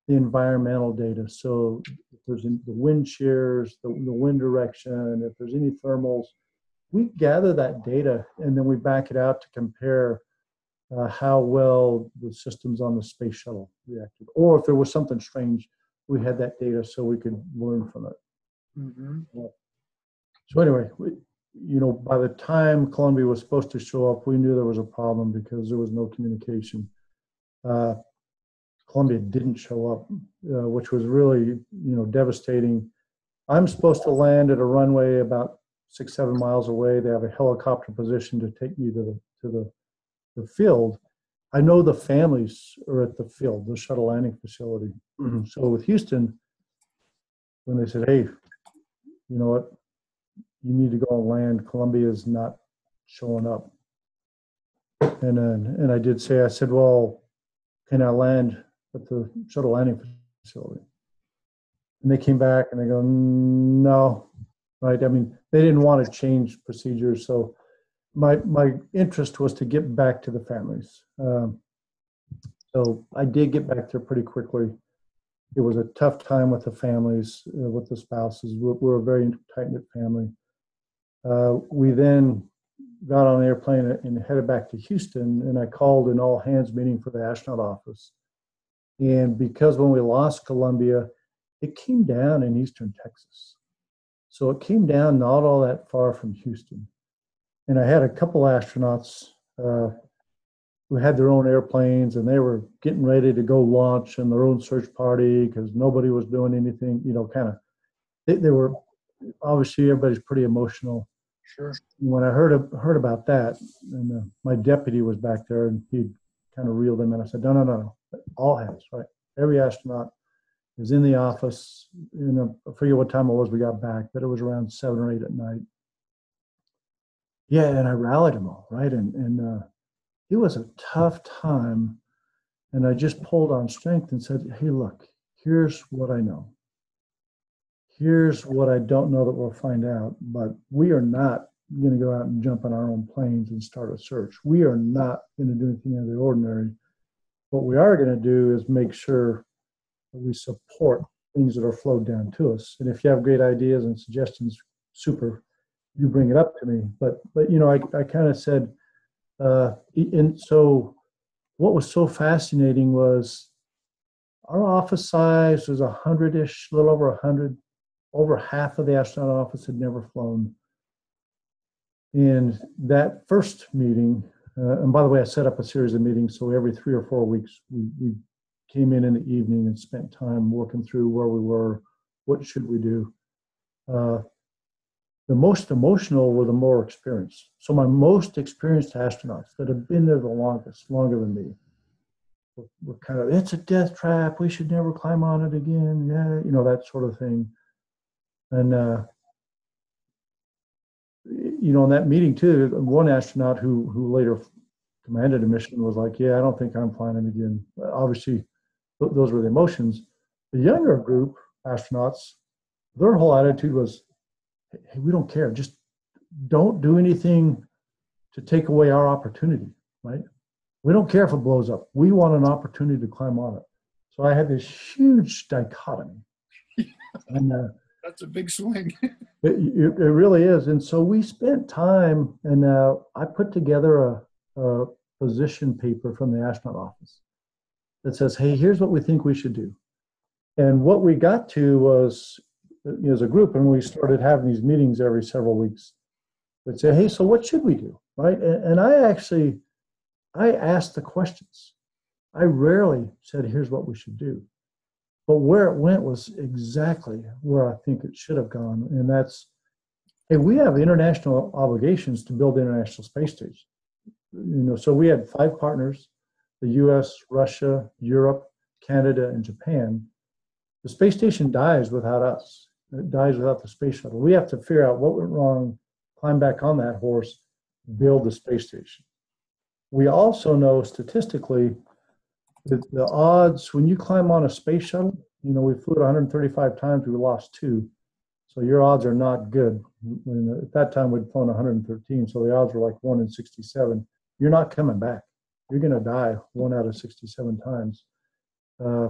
the environmental data. So if there's the wind shears, the, the wind direction, if there's any thermals, we gather that data and then we back it out to compare uh, how well the systems on the space shuttle reacted, or if there was something strange, we had that data so we could learn from it. Mm-hmm. So anyway, we, you know, by the time Columbia was supposed to show up, we knew there was a problem because there was no communication. Uh, Columbia didn't show up, uh, which was really, you know, devastating. I'm supposed to land at a runway about six, seven miles away. They have a helicopter position to take me to the to the, the field. I know the families are at the field, the shuttle landing facility. Mm-hmm. So with Houston, when they said, "Hey, you know what? You need to go and land. Columbia is not showing up," and then and I did say, I said, "Well, can I land at the shuttle landing facility?" And they came back and they go, "No, right? I mean, they didn't want to change procedures, so." My, my interest was to get back to the families. Um, so I did get back there pretty quickly it was a tough time with the families, uh, with the spouses. We're, we're a very tight knit family. Uh, we then got on an airplane and headed back to Houston, and I called an all hands meeting for the astronaut office. And because when we lost Columbia, it came down in eastern Texas. So it came down not all that far from Houston. And I had a couple astronauts uh, who had their own airplanes and they were getting ready to go launch and their own search party because nobody was doing anything, you know, kind of. They, they, were obviously everybody's pretty emotional. Sure. When I heard heard about that, and uh, my deputy was back there and he kind of reeled him in. I said, no, no, no, no, all hands, right? Every astronaut is in the office. You know, I forget what time it was we got back, but it was around seven or eight at night. Yeah, and I rallied them all, right? And and uh, it was a tough time. And I just pulled on strength and said, hey, look, here's what I know. Here's what I don't know that we'll find out, but we are not going to go out and jump on our own planes and start a search. We are not going to do anything out of the ordinary. What we are going to do is make sure that we support things that are flowed down to us. And if you have great ideas and suggestions, super, you bring it up to me. But but you know, I, I kind of said, uh, and so, what was so fascinating was our office size was a hundred-ish, a little over a hundred. Over half of the astronaut office had never flown. And that first meeting, uh, and by the way, I set up a series of meetings. So every three or four weeks, we, we came in in the evening and spent time working through where we were, what should we do. Uh, the most emotional were the more experienced. So my most experienced astronauts that have been there the longest, longer than me, were, were, kind of, it's a death trap. We should never climb on it again. Yeah, you know that sort of thing. And uh, you know, in that meeting too, one astronaut who who later commanded a mission was like, "Yeah, I don't think I'm flying it again." Obviously, th- those were the emotions. The younger group astronauts, their whole attitude was, hey, we don't care. Just don't do anything to take away our opportunity, right? We don't care if it blows up. We want an opportunity to climb on it. So I had this huge dichotomy. and uh, that's a big swing. it, it, really is. And so we spent time, and uh, I put together a, a position paper from the astronaut office that says, hey, here's what we think we should do. And what we got to was as a group, and we started having these meetings every several weeks, we'd say, "Hey, so what should we do?" Right? And, and I actually, I asked the questions. I rarely said, "Here's what we should do," but where it went was exactly where I think it should have gone, and that's, hey, we have international obligations to build the international space station. You know, so we had five partners: the U.S., Russia, Europe, Canada, and Japan. The space station dies without us it dies without the space shuttle. We have to figure out what went wrong, climb back on that horse, build the space station. We also know statistically the odds when you climb on a space shuttle, you know, we flew it 135 times, we lost two. So your odds are not good. At that time, we'd flown 113, so the odds were like 1 in 67. You're not coming back. You're going to die one out of 67 times. Uh,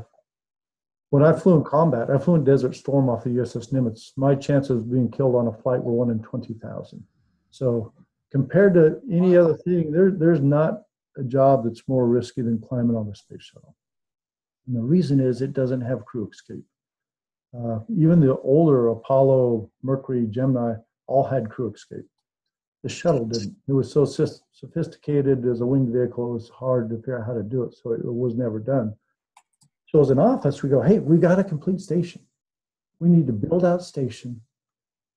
when I flew in combat, I flew in Desert Storm off the USS Nimitz. My chances of being killed on a flight were one in 20,000. So compared to any other thing, there, there's not a job that's more risky than climbing on the space shuttle. And the reason is it doesn't have crew escape. Uh, even the older Apollo, Mercury, Gemini all had crew escape. The shuttle didn't. It was so sophisticated as a winged vehicle, it was hard to figure out how to do it, so it was never done. So as an office, we go, hey, we got a complete station. We need to build out station.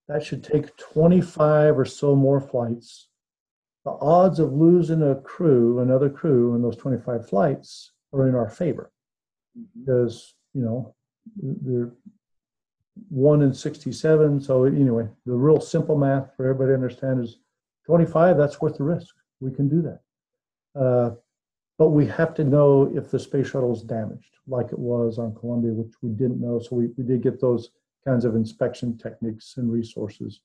That should take 25 or so more flights. The odds of losing a crew, another crew in those 25 flights are in our favor because, you know, they're one in 67. So anyway, the real simple math for everybody to understand is 25, that's worth the risk. We can do that. Uh, but we have to know if the space shuttle is damaged, like it was on Columbia, which we didn't know. So we, we did get those kinds of inspection techniques and resources.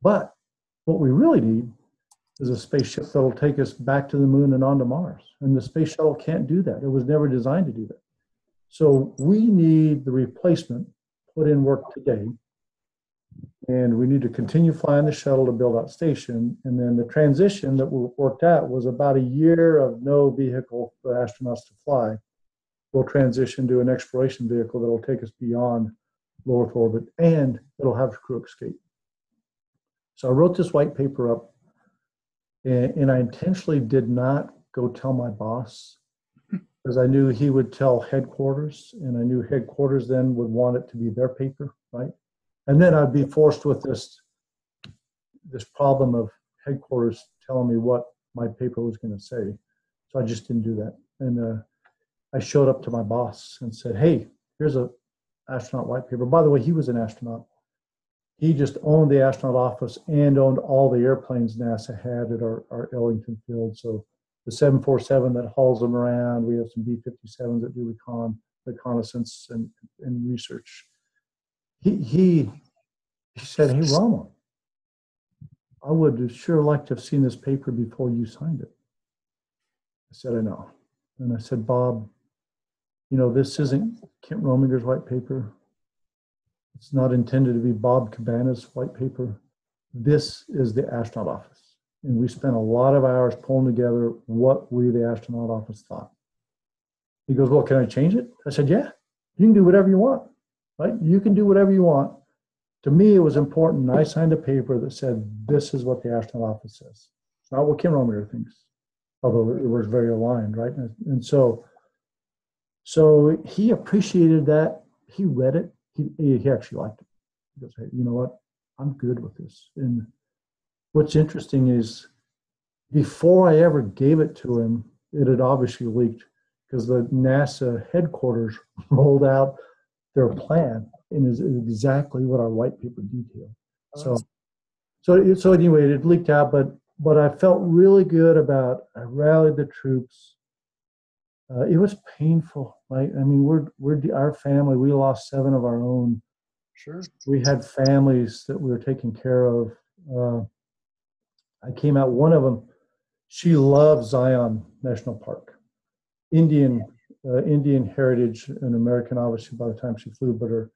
But what we really need is a spaceship that'll take us back to the moon and onto Mars. And the space shuttle can't do that. It was never designed to do that. So we need the replacement put in work today. And we need to continue flying the shuttle to build out station. And then the transition that we worked out was about a year of no vehicle for astronauts to fly. We'll transition to an exploration vehicle that'll take us beyond low Earth orbit and it'll have crew escape. So I wrote this white paper up and, and I intentionally did not go tell my boss because I knew he would tell headquarters, and I knew headquarters then would want it to be their paper, right? And then I'd be forced with this this problem of headquarters telling me what my paper was going to say. So I just didn't do that, and uh, I showed up to my boss and said, "Hey, here's a astronaut white paper. By the way, he was an astronaut. He just owned the astronaut office and owned all the airplanes NASA had at our, our Ellington field. So the 747 that hauls them around. We have some B-57s that do recon, reconnaissance and, and research. He, he, he said, hey, Rommel, I would sure like to have seen this paper before you signed it. I said, I know. And I said, Bob, you know, this isn't Kent Rominger's white paper. It's not intended to be Bob Cabana's white paper. This is the astronaut office. And we spent a lot of hours pulling together what we, the astronaut office, thought. He goes, Well, can I change it? I said, Yeah, you can do whatever you want, right? You can do whatever you want. To me, it was important. I signed a paper that said, This is what the astronaut office says. It's not what Kent Rominger thinks, although it was very aligned, right? And so, so he appreciated that. He read it. He, he actually liked it. He goes, Hey, you know what? I'm good with this. And what's interesting is before I ever gave it to him, it had obviously leaked because the NASA headquarters rolled out their plan and is exactly what our white paper detailed. Oh, so, so, so anyway, it leaked out, but but I felt really good about. I rallied the troops. Uh, it was painful, right? I mean, we're we're our family. We lost seven of our own. Sure. We had families that we were taking care of. Uh, I came out one of them. She loved Zion National Park, Indian uh, Indian heritage and American, obviously by the time she flew, but her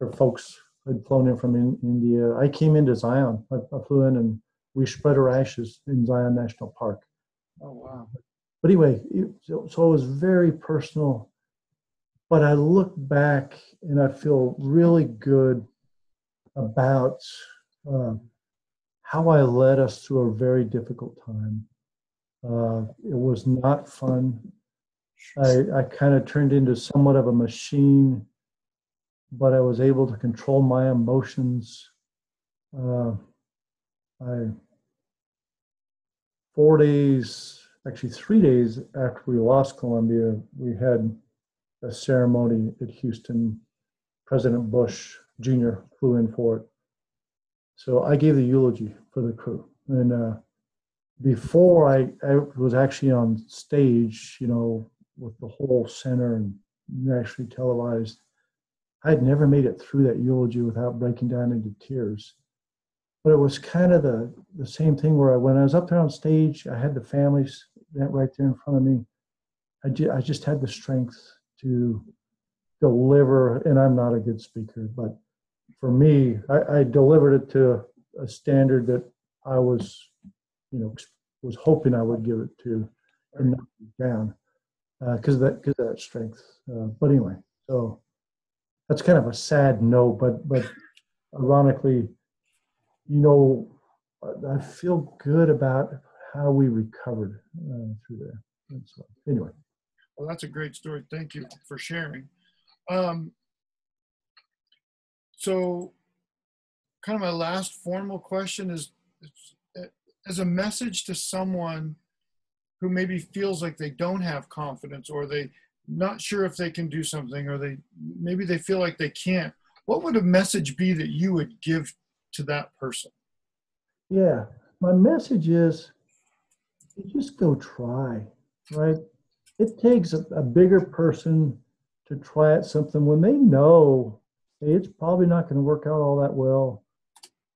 her folks had flown in from in, India. I came into Zion. I, I, flew in and we spread her ashes in Zion National Park. Oh wow! But anyway, so, so it was very personal. But I look back and I feel really good about. Uh, how I led us through a very difficult time. Uh, it was not fun. I, I kind of turned into somewhat of a machine, but I was able to control my emotions. Uh, I four days, actually three days after we lost Columbia, we had a ceremony at Houston. President Bush Jr. flew in for it. So I gave the eulogy for the crew. And uh, before I, I was actually on stage, you know, with the whole center and nationally televised, I had never made it through that eulogy without breaking down into tears. But it was kind of the, the same thing where I, when I was up there on stage, I had the families right there in front of me. I, ju- I just had the strength to deliver, and I'm not a good speaker, but for me, I, I delivered it to a standard that I was, you know, was hoping I would give it to and down because uh, that because that strength. Uh, but anyway, so that's kind of a sad note. But but ironically, you know, I feel good about how we recovered uh, through there. And so anyway. Well, that's a great story. Thank you for sharing. Um, so, kind of my last formal question is, as a message to someone who maybe feels like they don't have confidence or they not sure if they can do something or they maybe they feel like they can't what would a message be that you would give to that person yeah my message is just go try right? It takes a, a bigger person to try at something when they know hey, it's probably not going to work out all that well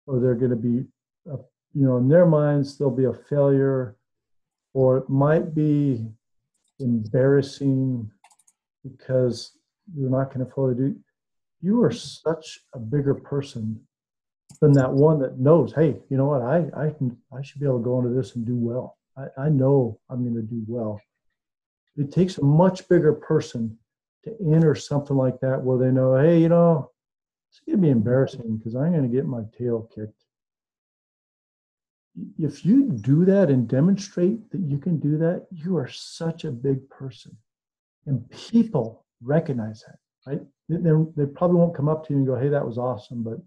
or they're going to be a, you know in their minds there'll be a failure or it might be embarrassing because you're not going to fully do you are such a bigger person than that one that knows hey you know what? I i can i should be able to go into this and do well i, I know i'm going to do well it takes a much bigger person to enter something like that where they know hey you know it's going to be embarrassing because i'm going to get my tail kicked if you do that and demonstrate that you can do that, you are such a big person. And people recognize that, right? They, they probably won't come up to you and go, hey, that was awesome. But,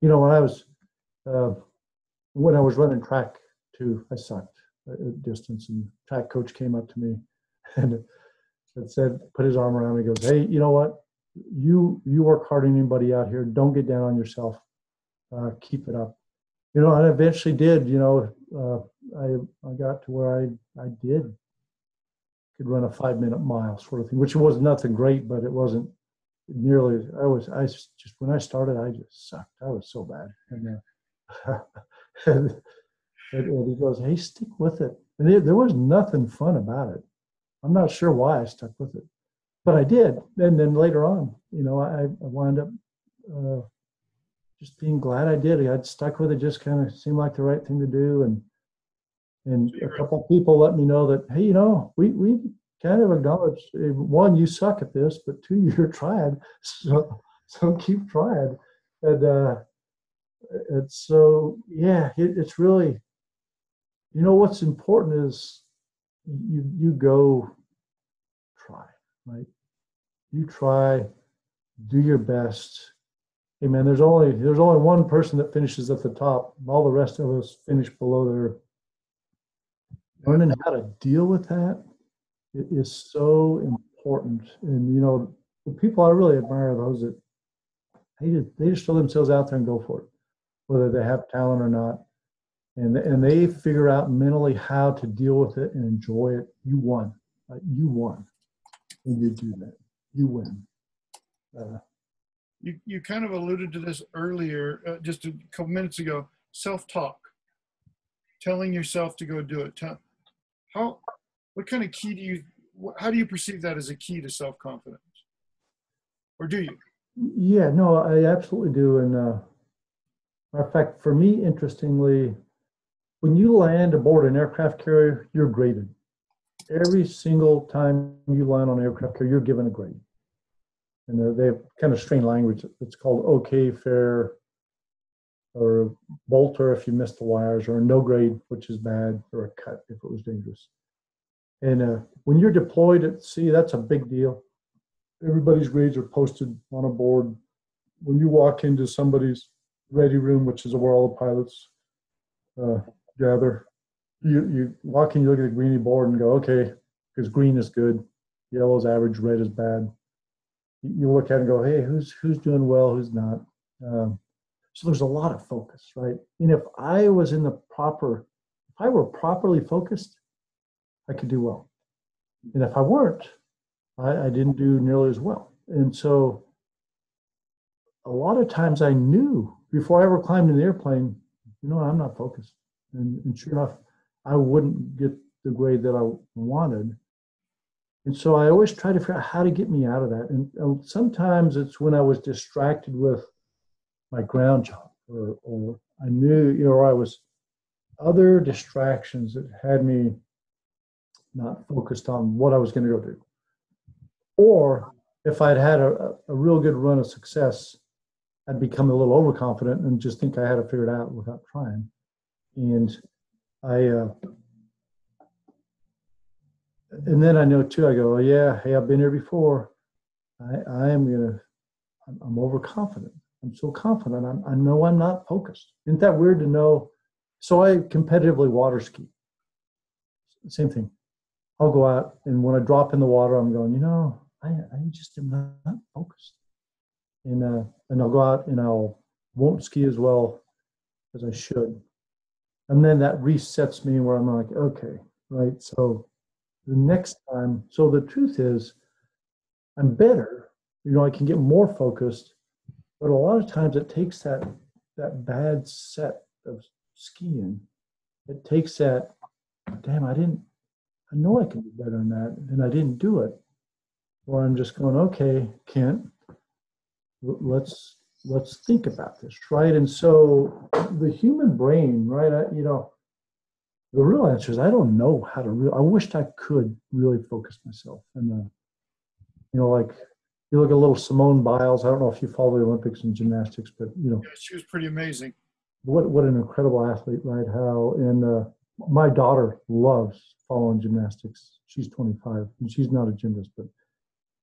you know, when I was, uh, when I was running track too, I sucked at distance and track coach came up to me and said, put his arm around me, goes, hey, you know what? You, you work hard on anybody out here. Don't get down on yourself. Uh, keep it up you know, I eventually did. You know, uh, I I got to where I I did could run a five minute mile sort of thing, which was nothing great, but it wasn't nearly. I was I just when I started, I just sucked. I was so bad, and uh, and, and, he goes, "Hey, stick with it." And it, there was nothing fun about it. I'm not sure why I stuck with it, but I did. And then later on, you know, I, I wound up uh, just being glad I did. I'd stuck with it. Just kind of seemed like the right thing to do. And and a couple of people let me know that hey, you know, we we kind of acknowledged eh, one, you suck at this, but two, you're trying. So so keep trying. And uh, and so yeah, it, it's really, you know, what's important is you you go try right. You try, do your best hey man, there's only there's only one person that finishes at the top. All the rest of us finish below there. Learning how to deal with that it is so important. And you know, the people I really admire are those that they just, they just throw themselves out there and go for it, whether they have talent or not. And and they figure out mentally how to deal with it and enjoy it. You won. Uh, you won when you do that. You win. Uh, you, you kind of alluded to this earlier, uh, just a couple minutes ago. Self-talk, telling yourself to go do it. Tell, how, what kind of key do you? How do you perceive that as a key to self-confidence, or do you? Yeah, no, I absolutely do. And uh, matter of fact, for me, interestingly, when you land aboard an aircraft carrier, you're graded. Every single time you land on an aircraft carrier, you're given a grade and they have kind of strange language. It's called OK fair or bolter if you missed the wires, or no grade, which is bad, or a cut if it was dangerous. And uh, when you're deployed at sea, that's a big deal. Everybody's grades are posted on a board. When you walk into somebody's ready room, which is where all the pilots uh, gather, you, you walk in, you look at the greenie board and go, okay, because green is good, yellow is average, red is bad you look at it and go, hey, who's who's doing well, who's not. Um, so there's a lot of focus, right? And if I was in the proper, if I were properly focused, I could do well. And if I weren't, I, I didn't do nearly as well. And so a lot of times I knew before I ever climbed in the airplane, you know, I'm not focused. And, and sure enough, I wouldn't get the grade that I wanted and so I always try to figure out how to get me out of that. And, and sometimes it's when I was distracted with my ground job or, or I knew, you know, or I was other distractions that had me not focused on what I was going to go do. Or if I'd had a, a real good run of success, I'd become a little overconfident and just think I had to figure it out without trying. And I, uh, and then I know too, I go, oh, yeah, hey, I've been here before. I, I am to, I'm, I'm overconfident. I'm so confident. I'm, I know I'm not focused. Isn't that weird to know? So I competitively water ski. Same thing. I'll go out and when I drop in the water, I'm going, you know, I, I just am not, not focused. And, uh, and I'll go out and I'll won't ski as well as I should. And then that resets me where I'm like, okay, right. So the next time, so the truth is, I'm better. You know, I can get more focused, but a lot of times it takes that that bad set of skiing. It takes that, damn, I didn't, I know I can do better than that, and I didn't do it. Or I'm just going, okay, Kent, let's let's think about this, right? And so the human brain, right? I, you know, the real answer is I don't know how to. Re- I wished I could really focus myself, and uh, you know, like you look at little Simone Biles. I don't know if you follow the Olympics and gymnastics, but you know, yeah, she was pretty amazing. What what an incredible athlete, right? How and uh, my daughter loves following gymnastics. She's 25 and she's not a gymnast, but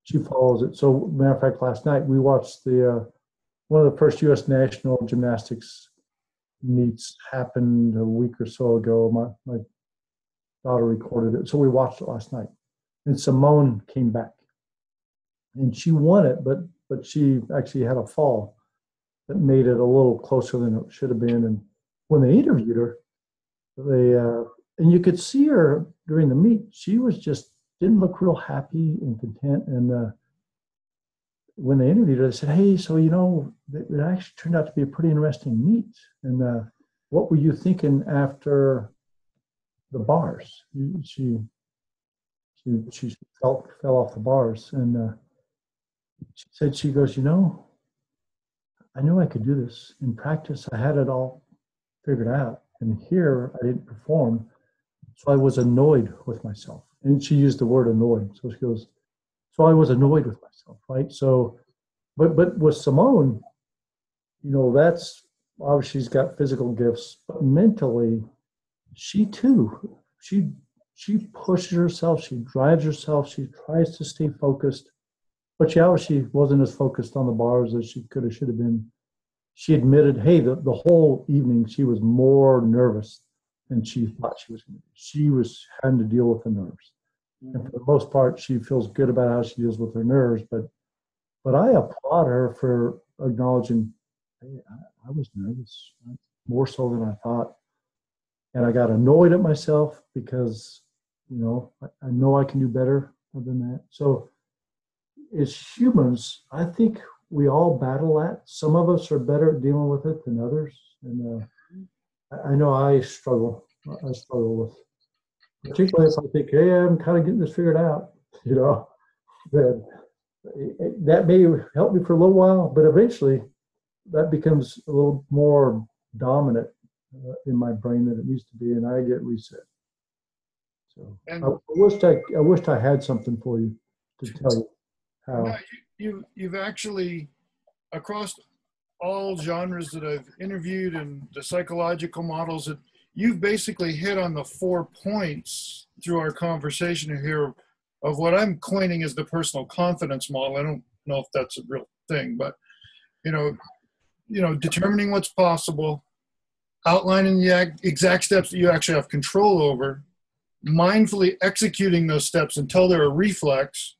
she follows it. So, matter of fact, last night we watched the uh, one of the first U.S. national gymnastics meets happened a week or so ago. My my daughter recorded it, so we watched it last night. And Simone came back, and she won it, but but she actually had a fall that made it a little closer than it should have been. And when they interviewed her, they uh, and you could see her during the meet. She was just didn't look real happy and content. And uh, when they interviewed her, they said, "Hey, so you know, it actually turned out to be a pretty interesting meet. And uh, what were you thinking after the bars?" She she she fell fell off the bars, and uh, she said, "She goes, you know, I knew I could do this. In practice, I had it all figured out, and here I didn't perform, so I was annoyed with myself." and she used the word annoyed. So she goes, so I was annoyed with myself, right? So, but but with Simone, you know, that's obviously she's got physical gifts, but mentally, she too, she she pushes herself, she drives herself, she tries to stay focused, but she obviously wasn't as focused on the bars as she could have should have been. She admitted, hey, the, the whole evening she was more nervous than she thought she was going to be. She was having to deal with the nerves. And for the most part, she feels good about how she deals with her nerves. But but I applaud her for acknowledging, hey, I, I was nervous, more so than I thought. And I got annoyed at myself because, you know, I, I know I can do better than that. So as humans, I think we all battle that. Some of us are better at dealing with it than others. And uh, I know I struggle. I struggle with particularly if I think, hey, I'm kind of getting this figured out, you know, then that may help me for a little while, but eventually that becomes a little more dominant uh, in my brain than it needs to be, and I get reset. So and I, I wished I, I wished I had something for you to tell you how. No, you, you have actually across all genres that I've interviewed and the psychological models that you've basically hit on the four points through our conversation here of what I'm coining as the personal confidence model. I don't know if that's a real thing, but you know, you know, determining what's possible, outlining the exact steps that you actually have control over, mindfully executing those steps until they're a reflex,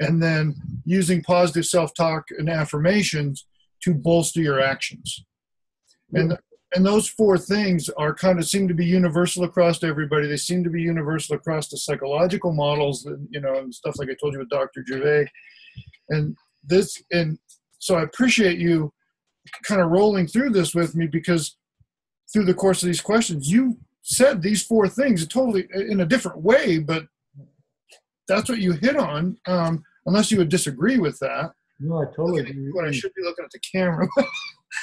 and then using positive self-talk and affirmations to bolster your actions. And and those four things are kind of seem to be universal across everybody. They seem to be universal across the psychological models, and you know, and stuff like I told you with Dr. Gervais. And this, and so I appreciate you kind of rolling through this with me because through the course of these questions, you said these four things totally in a different way, but that's what you hit on. Um, unless you would disagree with that. No, I totally agree. When I should be looking at the camera.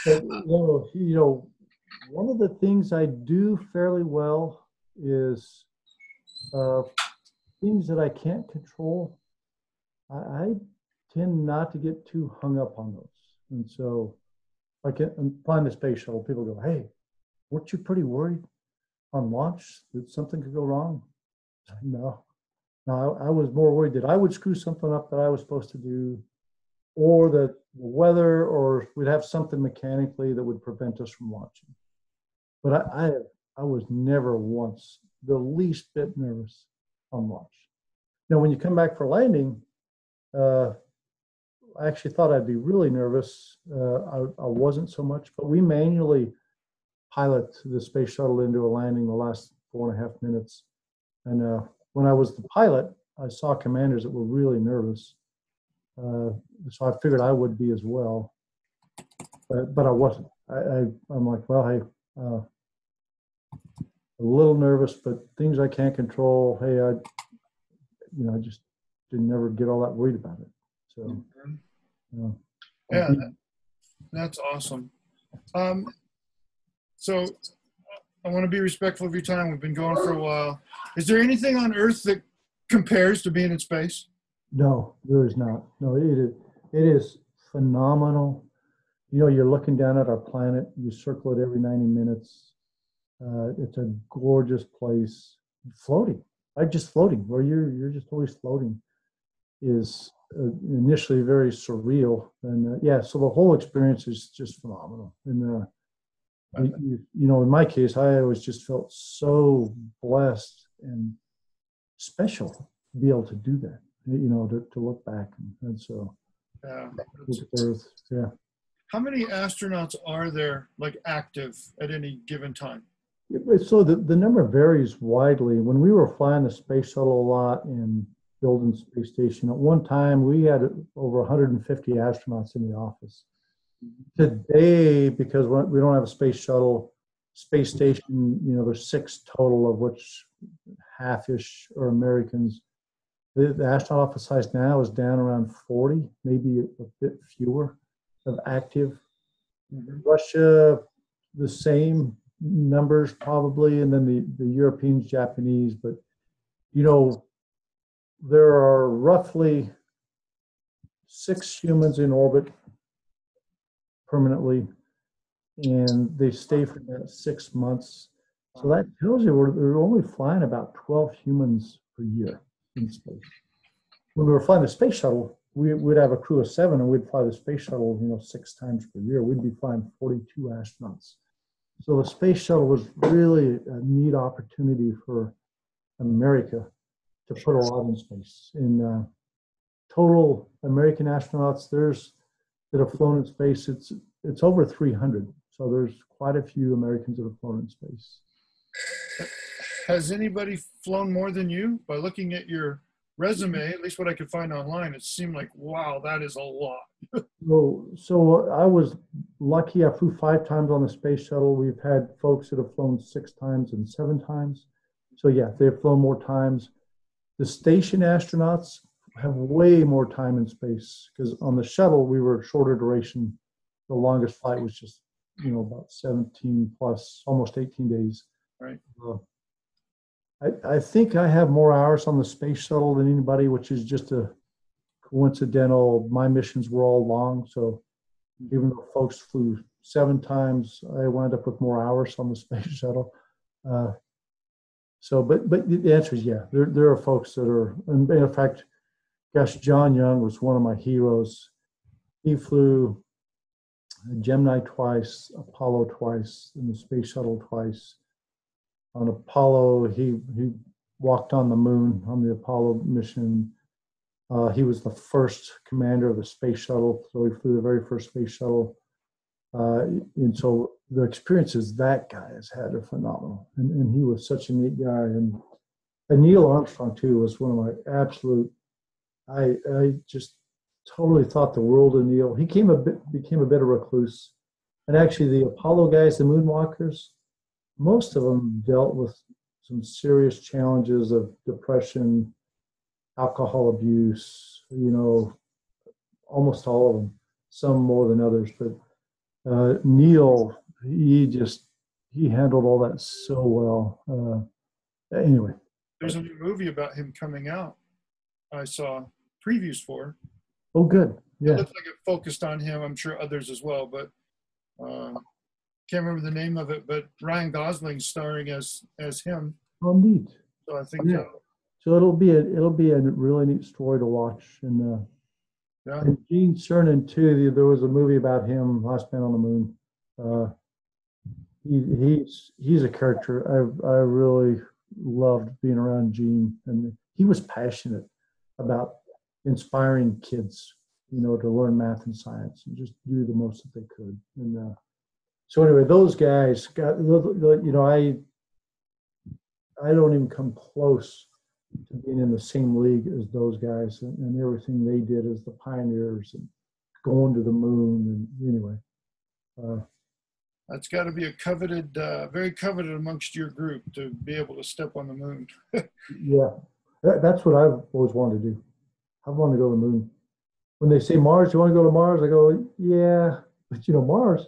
but, you know, you know one of the things I do fairly well is uh, things that I can't control. I, I, tend not to get too hung up on those. And so, like in flying the space shuttle, people go, "Hey, weren't you pretty worried on launch that something could go wrong?" No, no, I, I was more worried that I would screw something up that I was supposed to do, or that the weather, or we'd have something mechanically that would prevent us from launching. But I, I, I was never once the least bit nervous on launch. Now, when you come back for landing, uh, I actually thought I'd be really nervous. Uh, I, I, wasn't so much, but we manually pilot the space shuttle into a landing the last four and a half minutes. And uh, when I was the pilot, I saw commanders that were really nervous. Uh, so I figured I would be as well, but, but I wasn't. I, I, am like, well, hey, uh, a little nervous, but things I can't control. Hey, I, you know, I just didn't never get all that worried about it. So, mm-hmm. yeah, yeah that, that's awesome. Um, so I want to be respectful of your time. We've been going for a while. Is there anything on Earth that compares to being in space? No, there is not. No, it is. It is phenomenal. You know, you're looking down at our planet. You circle it every 90 minutes. Uh, it's a gorgeous place. Floating, like just floating, where you're you're just always floating, is uh, initially very surreal. And uh, yeah, so the whole experience is just phenomenal. And uh, you, you, know, in my case, I always just felt so blessed and special to be able to do that. You know, to, to look back and, and so. Yeah. Earth, yeah. How many astronauts are there, like active at any given time? So the, the number varies widely. When we were flying the space shuttle a lot and building space station, at one time we had over 150 astronauts in the office. Today, because we don't have a space shuttle, space station, you know, there's six total of which half-ish are Americans. The, the astronaut office size now is down around 40, maybe a, a bit fewer of active. Mm-hmm. Russia, the same numbers probably, and then the, the Europeans, Japanese. But, you know, there are roughly six humans in orbit permanently, and they stay for that six months. So that tells you we're, they're only flying about 12 humans per year in space. When we were flying the space shuttle, we, would have a crew of seven and we'd fly the space shuttle, you know, six times per year. We'd be flying 42 astronauts. So the space shuttle was really a neat opportunity for America to put a lot in space. In uh, total American astronauts, there's that have flown in space. It's it's over 300. So there's quite a few Americans that have flown in space. Has anybody flown more than you? By looking at your resume, at least what I could find online, it seemed like wow, that is a lot. so, so I was lucky. I flew five times on the space shuttle. We've had folks that have flown six times and seven times. So yeah, they've flown more times. The station astronauts have way more time in space because on the shuttle we were shorter duration. The longest flight was just you know about 17 plus, almost 18 days. Right. Uh, I, I think I have more hours on the space shuttle than anybody, which is just a coincidental. My missions were all long, so even though folks flew seven times, I wound up with more hours on the space shuttle. Uh, so, but but the answer is yeah. There there are folks that are, and in fact, gosh, John Young was one of my heroes. He flew Gemini twice, Apollo twice, and the space shuttle twice on Apollo. He he walked on the moon on the Apollo mission. Uh, he was the first commander of the space shuttle, so he flew the very first space shuttle. Uh, and so the experiences that guy has had are phenomenal, and, and he was such a neat guy. And, and Neil Armstrong too was one of my absolute. I I just totally thought the world of Neil. He came a bit became a bit of recluse, and actually the Apollo guys, the moonwalkers, most of them dealt with some serious challenges of depression, alcohol abuse, you know, almost all of them, some more than others. But uh, Neil, he just he handled all that so well. Uh, anyway, There's a new movie about him coming out. I saw previews for. oh, good. It Yeah. looked like it focused on him. I'm sure others as well, but um, can't remember the name of it. But Ryan Gosling starring as as him. Oh, neat. So I think Yeah. uh, So it'll be a it'll be a really neat story to watch. And, uh, yeah, and Gene Cernan too. There was a movie about him, Last Man on the Moon. Uh, he he's he's a character. I I really loved being around Gene, and he was passionate about inspiring kids, you know, to learn math and science and just do the most that they could. And uh, so anyway, those guys got you know I I don't even come close to being in the same league as those guys and, and everything they did as the pioneers and going to the moon and anyway. Uh, that's got to be a coveted, uh, very coveted amongst your group to be able to step on the moon. yeah, that, that's what I've always wanted to do. I want to go to the moon. When they say Mars, you want to go to Mars? I go, yeah, but you know Mars,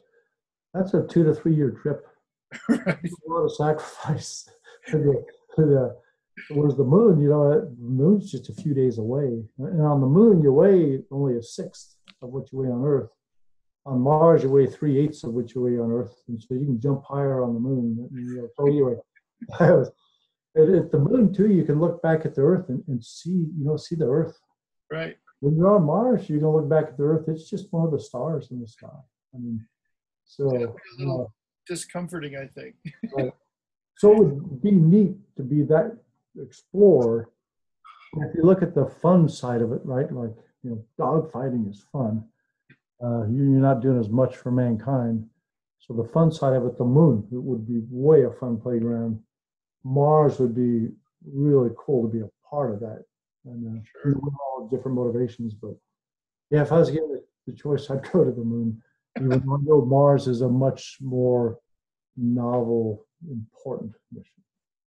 that's a two to three year trip. right? A lot of sacrifice. the, the, whereas the moon, you know, the moon's just a few days away, and on the moon you weigh only a sixth of what you weigh on Earth. On Mars, you weigh three eighths of what you weigh on Earth, and so you can jump higher on the moon. You know, anyway, I was, at, the moon too, you can look back at the Earth and, and see, you know, see the Earth. Right. When you're on Mars, you can look back at the Earth. It's just one of the stars in the sky. I mean, so. Yeah, a little- uh, Discomforting, I think. so it would be neat to be that explorer. If you look at the fun side of it, right? Like, you know, dog fighting is fun. Uh, you- you're not doing as much for mankind. So the fun side of it, the moon, it would be way a fun playground. Mars would be really cool to be a part of that. And uh, Sure. all different motivations, but yeah, if I was given the choice, I'd go to the moon. Know Mars is a much more novel, important mission.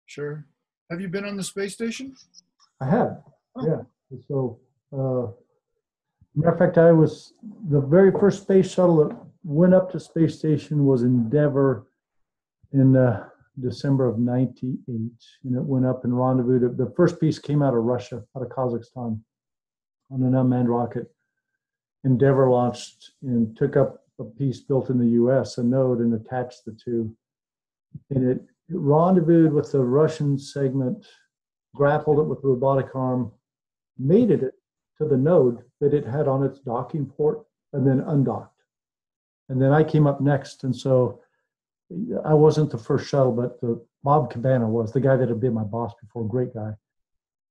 Sure. Have you been on the space station? I have, Oh. yeah. So, uh, matter of fact, I was the very first space shuttle that went up to space station was Endeavour in uh, December of '98, and it went up and rendezvoused. The first piece came out of Russia, out of Kazakhstan, on an unmanned rocket. Endeavour launched and took up a piece built in the U.S., a node, and attached the two. And it rendezvoused with the Russian segment grappled it with the robotic arm, mated it to the node that it had on its docking port, and then undocked. And then I came up next, and so I wasn't the first shuttle, but the Bob Cabana was the guy that had been my boss before, great guy.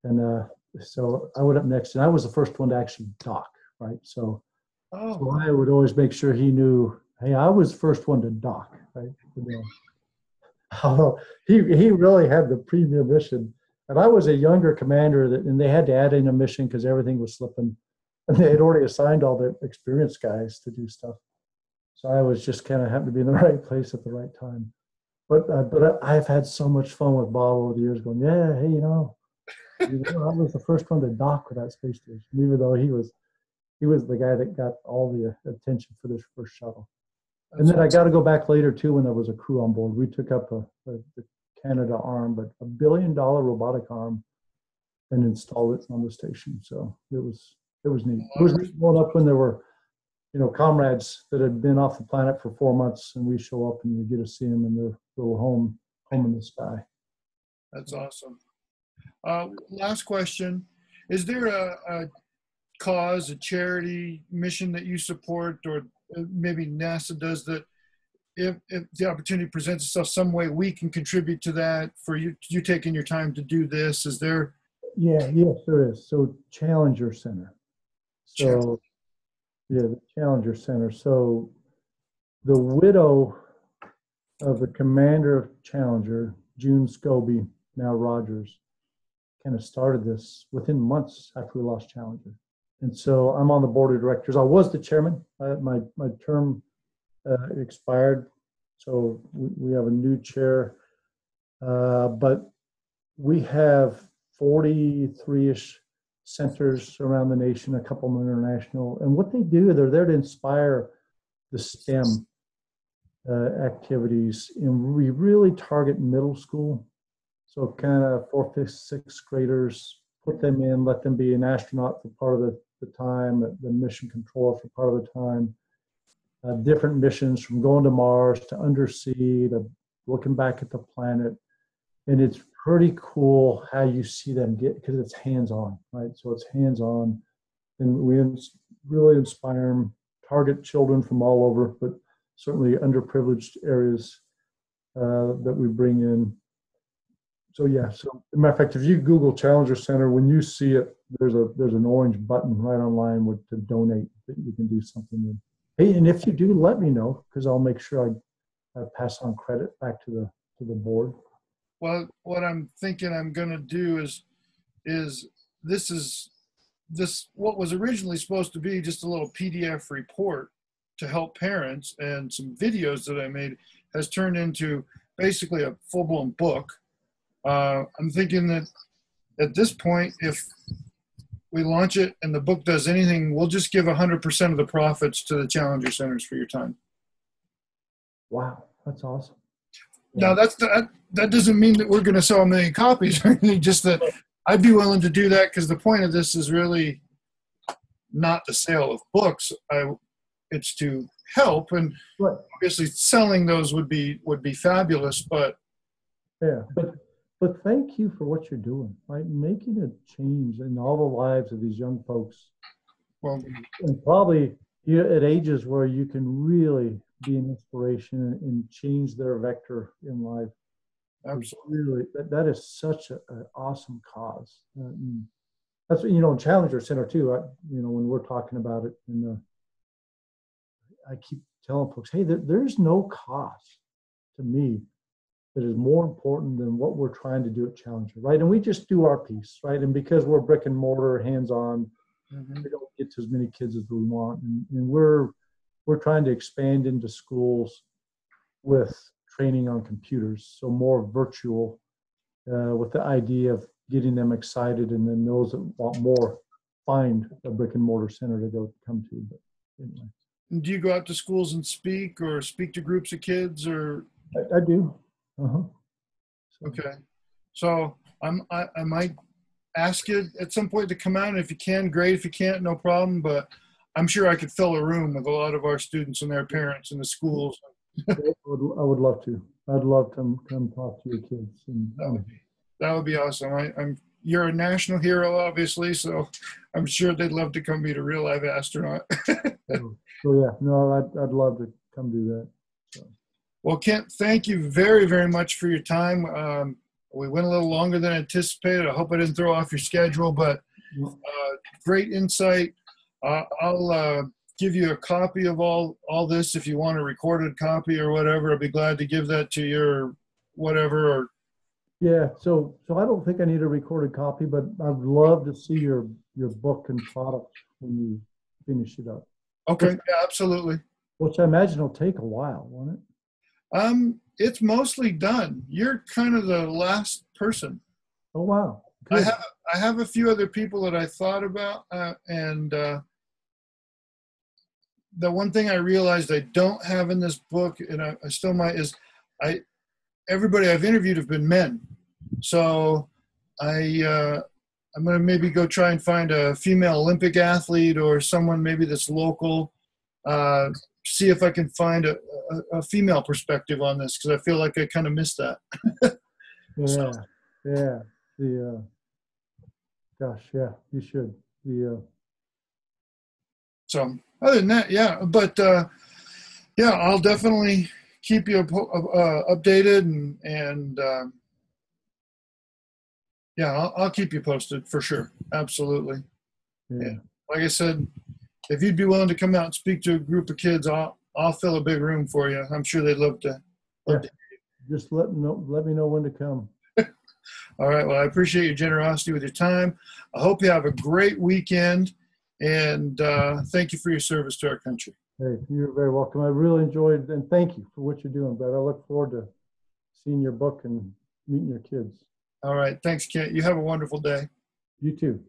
And uh, so I went up next, and I was the first one to actually dock, right? So, so Oh, I would always make sure he knew, hey, I was the first one to dock, right? Although he he really had the premier mission, and I was a younger commander that, and they had to add in a mission because everything was slipping, and they had already assigned all the experienced guys to do stuff. So I was just kind of happened to be in the right place at the right time. But uh, but I, I've had so much fun with Bob over the years, going, yeah, hey, you know, you know, I was the first one to dock with that space station, even though he was he was the guy that got all the attention for this first shuttle. And then I got to go back later too when there was a crew on board. We took up a, a the Canadarm, but a billion dollar robotic arm, and installed it on the station. So it was it was neat. It was neat going up when there were, you know, comrades that had been off the planet for four months, and we show up and you get to see them in their little home home in the sky. that's awesome. Uh, last question: Is there a, a cause, a charity mission that you support, or uh, maybe NASA does that? If, if the opportunity presents itself, some way we can contribute to that for you. You taking your time to do this. Is there? Yeah, yes, there is. So Challenger Center. So, yeah, the Challenger Center. So, the widow of the commander of Challenger, June Scobee, now Rodgers, kind of started this within months after we lost Challenger. And so I'm on the board of directors. I was the chairman. Uh, my my term uh, expired, so we, we have a new chair. Uh, but we have 43-ish centers around the nation, a couple of international. And what they do, they're there to inspire the STEM uh, activities, and we really target middle school. So kind of fourth, fifth, sixth graders, put them in, let them be an astronaut for part of the, the time, the mission controller for part of the time. Uh, different missions from going to Mars to undersea to looking back at the planet. And it's pretty cool how you see them get because it's hands on, right? So it's hands on. And we really inspire target children from all over, but certainly underprivileged areas uh, that we bring in. So yeah, so matter of fact, if you Google Challenger Center, when you see it, there's a there's an orange button right online with to donate that you can do something with. Hey, and if you do, let me know because I'll make sure I, I pass on credit back to the to the board. Well, what I'm thinking I'm going to do is is this is this what was originally supposed to be just a little PDF report to help parents and some videos that I made has turned into basically a full blown book. Uh, I'm thinking that at this point, if we launch it and the book does anything, we'll just give 100% of the profits to the Challenger Centers for your time. Wow, that's awesome. Now that's that. That doesn't mean that we're going to sell a million copies or anything. Just that I'd be willing to do that because the point of this is really not the sale of books. I, it's to help, and Right. obviously selling those would be would be fabulous. But Yeah, but but thank you for what you're doing, right? Making a change in all the lives of these young folks, well, and probably you're at ages where you can really be an inspiration and change their vector in life. absolutely. Really, that, that is such an awesome cause. Uh, and that's what, you know, in Challenger Center too. I, you know, when we're talking about it, and uh, I keep telling folks, hey, there, there's no cost to me that is more important than what we're trying to do at Challenger, right? And we just do our piece, right? And because we're brick and mortar, hands-on, Mhm. we don't get to as many kids as we want, and, and we're we're trying to expand into schools with training on computers, so more virtual, uh, with the idea of getting them excited, and then those that want more find a brick and mortar center to go come to. But anyway, Do you go out to schools and speak, or speak to groups of kids, or I, I do. Uh-huh. So, okay? So I'm I, I might ask you at some point to come out. And if you can, great. If you can't, no problem. But I'm sure I could fill a room with a lot of our students and their parents in the schools. I would, I would love to. I'd love to come, come talk to your kids. And, That would be that would be awesome. I, I'm you're a national hero, obviously, so I'm sure they'd love to come meet a real live astronaut. so, so yeah, no, I'd, I'd love to come do that. Well, Kent, thank you very, very much for your time. Um, we went a little longer than anticipated. I hope I didn't throw off your schedule, but uh, great insight. Uh, I'll uh, give you a copy of all all this if you want a recorded copy or whatever. I'd be glad to give that to your whatever. Or Yeah, so so I don't think I need a recorded copy, but I'd love to see your your book and product when you finish it up, okay, yeah, absolutely. which I imagine will take a while, won't it? Um, it's mostly done. You're kind of the last person. Oh wow, I have I have a few other people that I thought about, uh, and uh, the one thing I realized I don't have in this book, and I, I still might, is I everybody I've interviewed have been men, so I uh, I'm gonna maybe go try and find a female Olympic athlete or someone maybe that's local. Uh, see if I can find a, a, a female perspective on this because I feel like I kind of missed that. yeah, yeah. The uh, gosh, yeah, you should. The uh, So other than that, yeah. But uh, yeah, I'll definitely keep you uh, updated and and um, yeah, I'll, I'll keep you posted for sure. Absolutely. yeah. Like I said, if you'd be willing to come out and speak to a group of kids, I'll I'll fill a big room for you. I'm sure they'd love to. Love to. Just let know, let me know when to come. All right. Well, I appreciate your generosity with your time. I hope you have a great weekend, and uh, thank you for your service to our country. Hey, you're very welcome. I really enjoyed and thank you for what you're doing, Brad. I look forward to seeing your book and meeting your kids. All right. Thanks, Kent. You have a wonderful day. You too.